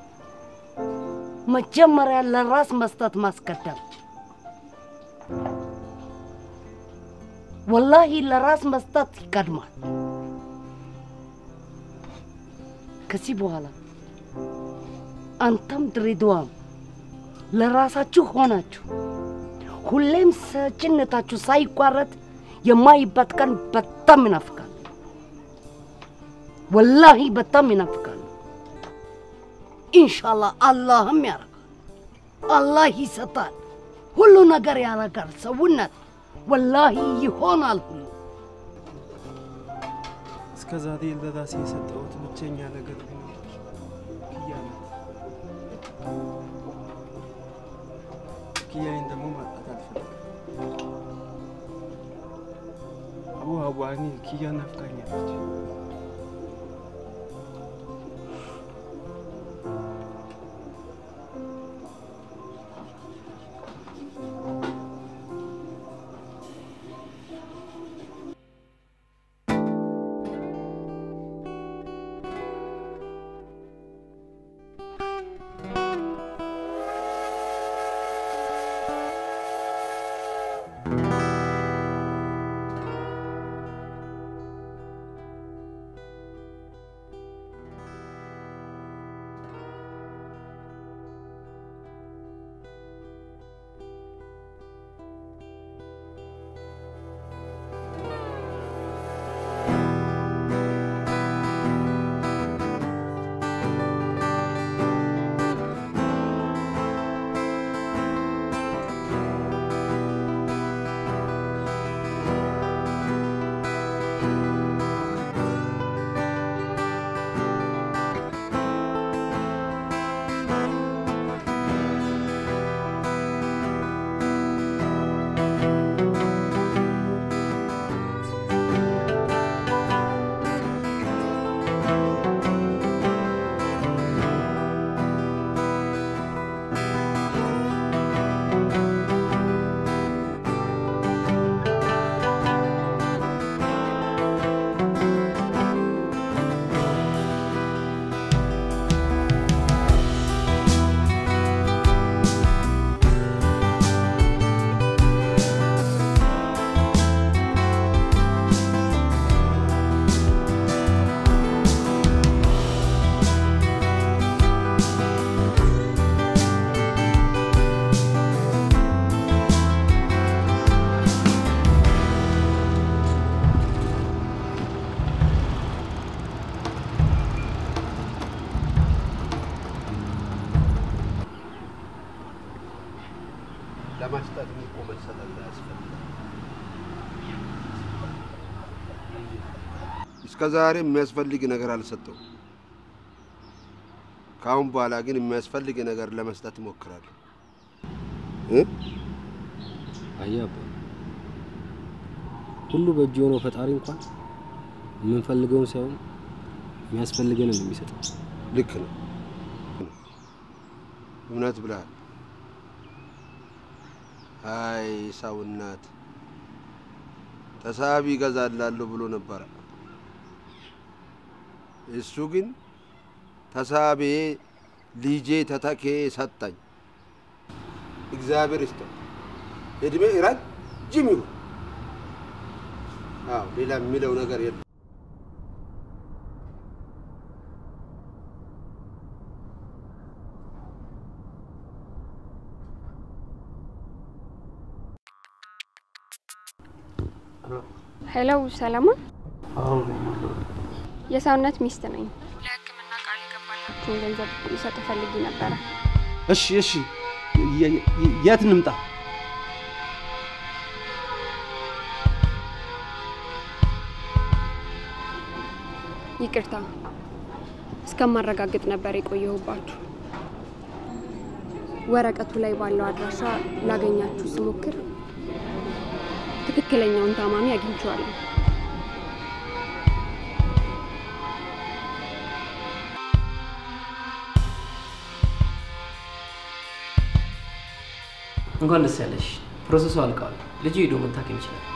መጀመሪያ ለራስ መስጠት ማስቀደም። ወላሂ ለራስ መስጠት ይቀድማል። ከዚህ በኋላ አንተም ድሬዳዋም ለራሳችሁ ሆናችሁ ሁሌም ሰጭነታችሁ ሳይቋረጥ የማይበት ቀን በጣም ይናፍቃል። ወላሂ በጣም ይናፍቃል። ኢንሻአላህ አላህም ያደርጋል። አላህ ይሰጣል። ሁሉ ነገር ያደርጋል። ሰውነት ወላሂ ይሆናል ሁሉ እስከ ዛሬ ለራሴ የሰጠሁት ብቸኛ ነገር ቢኖር ኪያ ናት። ኪያዬን ደግሞ ማጣት አልፈልግም። አቡ አቡ እኔ ኪያ ናፍቃኛለች። ዛሬ የሚያስፈልግ ነገር አልሰጠው። ከአሁን በኋላ ግን የሚያስፈልግ ነገር ለመስጠት እሞክራለሁ። አባ፣ ሁሉ በእጅ የሆነው ፈጣሪ እንኳን የምንፈልገውን ሳይሆን የሚያስፈልገንን ነው የሚሰጠው። ልክ ነው፣ እውነት ብለሃል። አይ ሰው እናት ተሳቢ ይገዛላለሁ ብሎ ነበረ። እሱ ግን ተሳቤ ልጄ ተተኬ ሰጠኝ። እግዚአብሔር ይስጠው፣ እድሜ ረጅም ይሁን። አዎ ሌላ የሚለው ነገር የለም። ሄሎ ሰለሞን፣ የሰውነት ሚስት ነኝ። ለሕክምና ቃል የገባላችሁን ገንዘብ ልሰጥ ፈልጌ ነበረ። እሺ እሺ፣ የ- የ- የት እንምጣ? ይቅርታ፣ እስከማረጋግጥ ነበር የቆየሁባችሁ። ወረቀቱ ላይ ባለው አድራሻ ላገኛችሁ ስሞክር ትክክለኛውን ታማሚ አግኝቼዋለሁ። እንኳን ደስ ያለሽ። ፕሮሰሱ አልቀዋል። ልጁ ሄዶ መታከም ይችላል።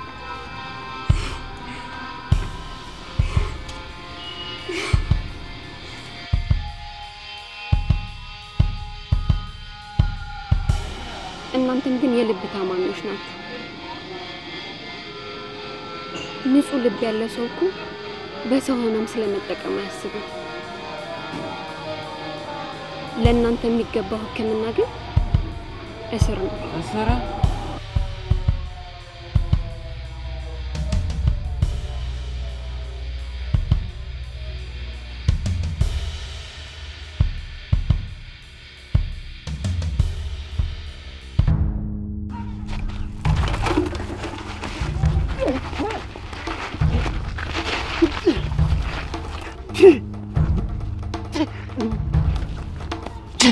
እናንተም ግን የልብ ታማሚዎች ናችሁ። ንጹህ ልብ ያለ ሰው እኮ በሰው ህመም ስለመጠቀም አያስብም። ለእናንተ የሚገባው ሕክምና ግን እስር ነው። እስር?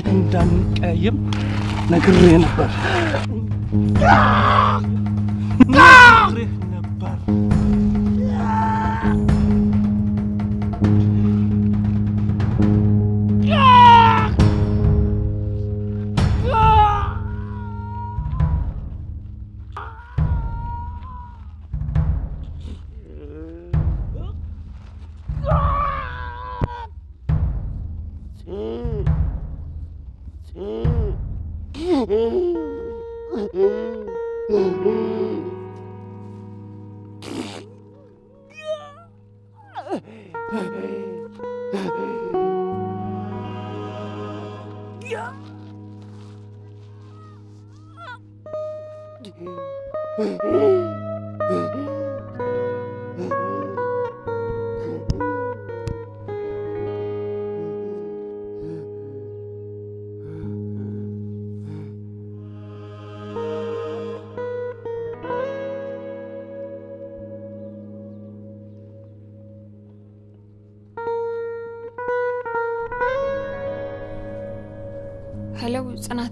እንዳንቀያየም नगर रेन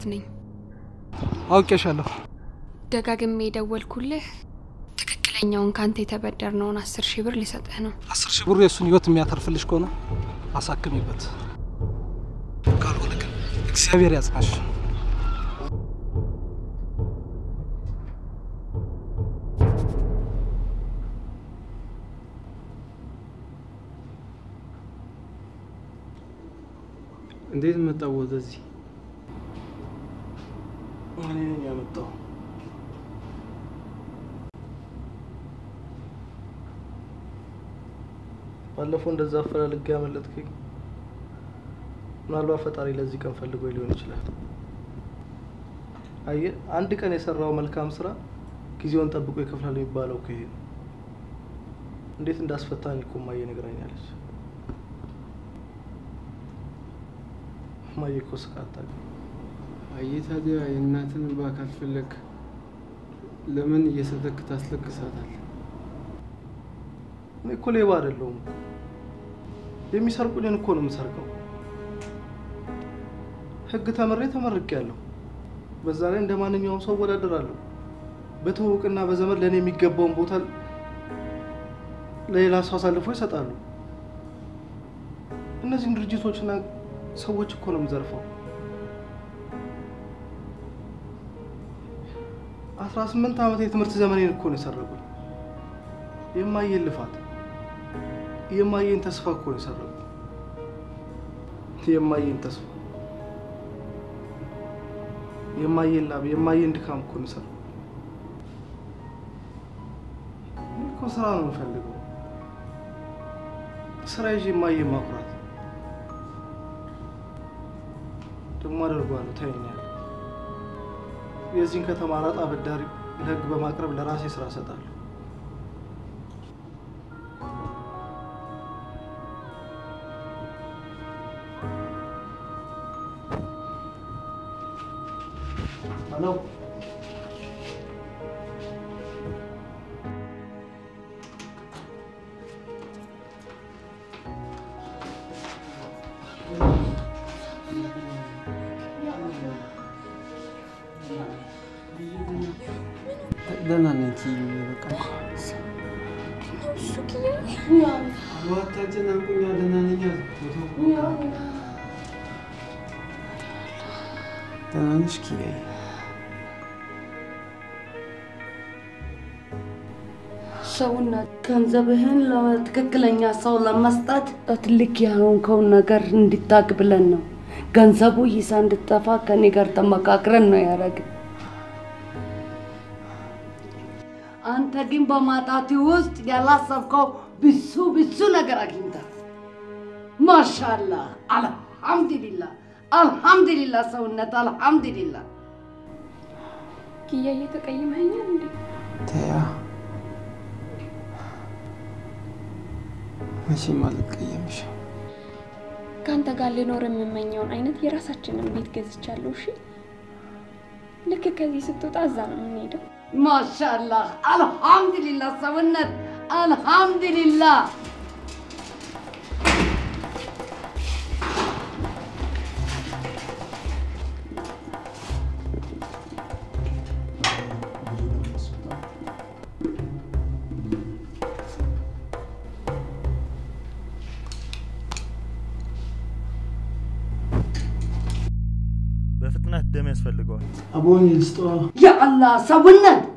ጽናት ነኝ። አውቄሻለሁ። ደጋግሜ የደወልኩልህ ትክክለኛውን ካንተ የተበደርነውን አስር ሺህ ብር ሊሰጥህ ነው። አስር ሺህ ብሩ የእሱን ህይወት የሚያተርፍልሽ ከሆነ አሳክሚበት፣ ካልሆነ ግን እግዚአብሔር ያጽናሽ። እንዴት መጣው ወደዚህ? እኔ ነኝ ያመጣው። ባለፈው እንደዛ አፈላልጌ ያመለጥከኝ ምናልባት ፈጣሪ ለዚህ ቀን ፈልጎ ሊሆን ይችላል። አየህ፣ አንድ ቀን የሰራው መልካም ስራ ጊዜውን ጠብቆ ይከፍላል የሚባለው እኮ ይሄ ነው። እንዴት እንዳስፈታኝ እኮ እማዬ ነግራኛለች። እማዬ እኮ ስቃ አታውቅም። አየህ ታዲያ የእናትን እንባ ካልፈለግ ለምን እየሰደክ ታስለቅሳታለህ? እኔ እኮ ሌባ አይደለሁም። የሚሰርቁኝን እኮ ነው የምሰርቀው። ህግ ተምሬ ተመርቄያለሁ። በዛ ላይ እንደ ማንኛውም ሰው እወዳደራለሁ። በትውውቅና በዘመድ ለእኔ የሚገባውን ቦታ ለሌላ ሰው አሳልፎ ይሰጣሉ። እነዚህን ድርጅቶችና ሰዎች እኮ ነው የምዘርፈው። አስራ ስምንት ዓመት የትምህርት ዘመኔን እኮ ነው የሰረቁኝ። የማየን ልፋት የማየን ተስፋ እኮ ነው የሰረቁ። የማየን ተስፋ የማየን ላብ የማየን ድካም እኮ ነው የሰረቁ። እኮ ስራ ነው የምፈልገው፣ ስራ ይዤ የማየን ማኩራት ደግሞ አደርገዋለሁ። ታይኛለህ። የዚህን ከተማ አራጣ አበዳሪ ለህግ በማቅረብ ለራሴ ስራ እሰጣለሁ። ገንዘብህን ለትክክለኛ ሰው ለመስጠት ትልቅ የሆንከውን ነገር እንዲታቅ ብለን ነው። ገንዘቡ ይዛ እንድጠፋ ከኔ ጋር ተመካክረን ነው ያደረግን። አንተ ግን በማጣት ውስጥ ያላሰብከው ብዙ ብዙ ነገር አግኝተሃል። ማሻላ አልሐምዱሊላ አልሐምዱሊላ ሰውነት አልሐምዱሊላ። ኪያ እየተቀየመኛል እንዴ? መቼም አልቀየምሽም። ከአንተ ጋር ልኖር የምመኘውን አይነት የራሳችንን ቤት ገዝቻለሁ። እሺ፣ ልክ ከዚህ ስትወጣ እዛ ነው የምንሄደው። ማሻላ አልሐምዱሊላ ሰውነት አልሐምዱሊላ። abonil store ya Allah sabon nan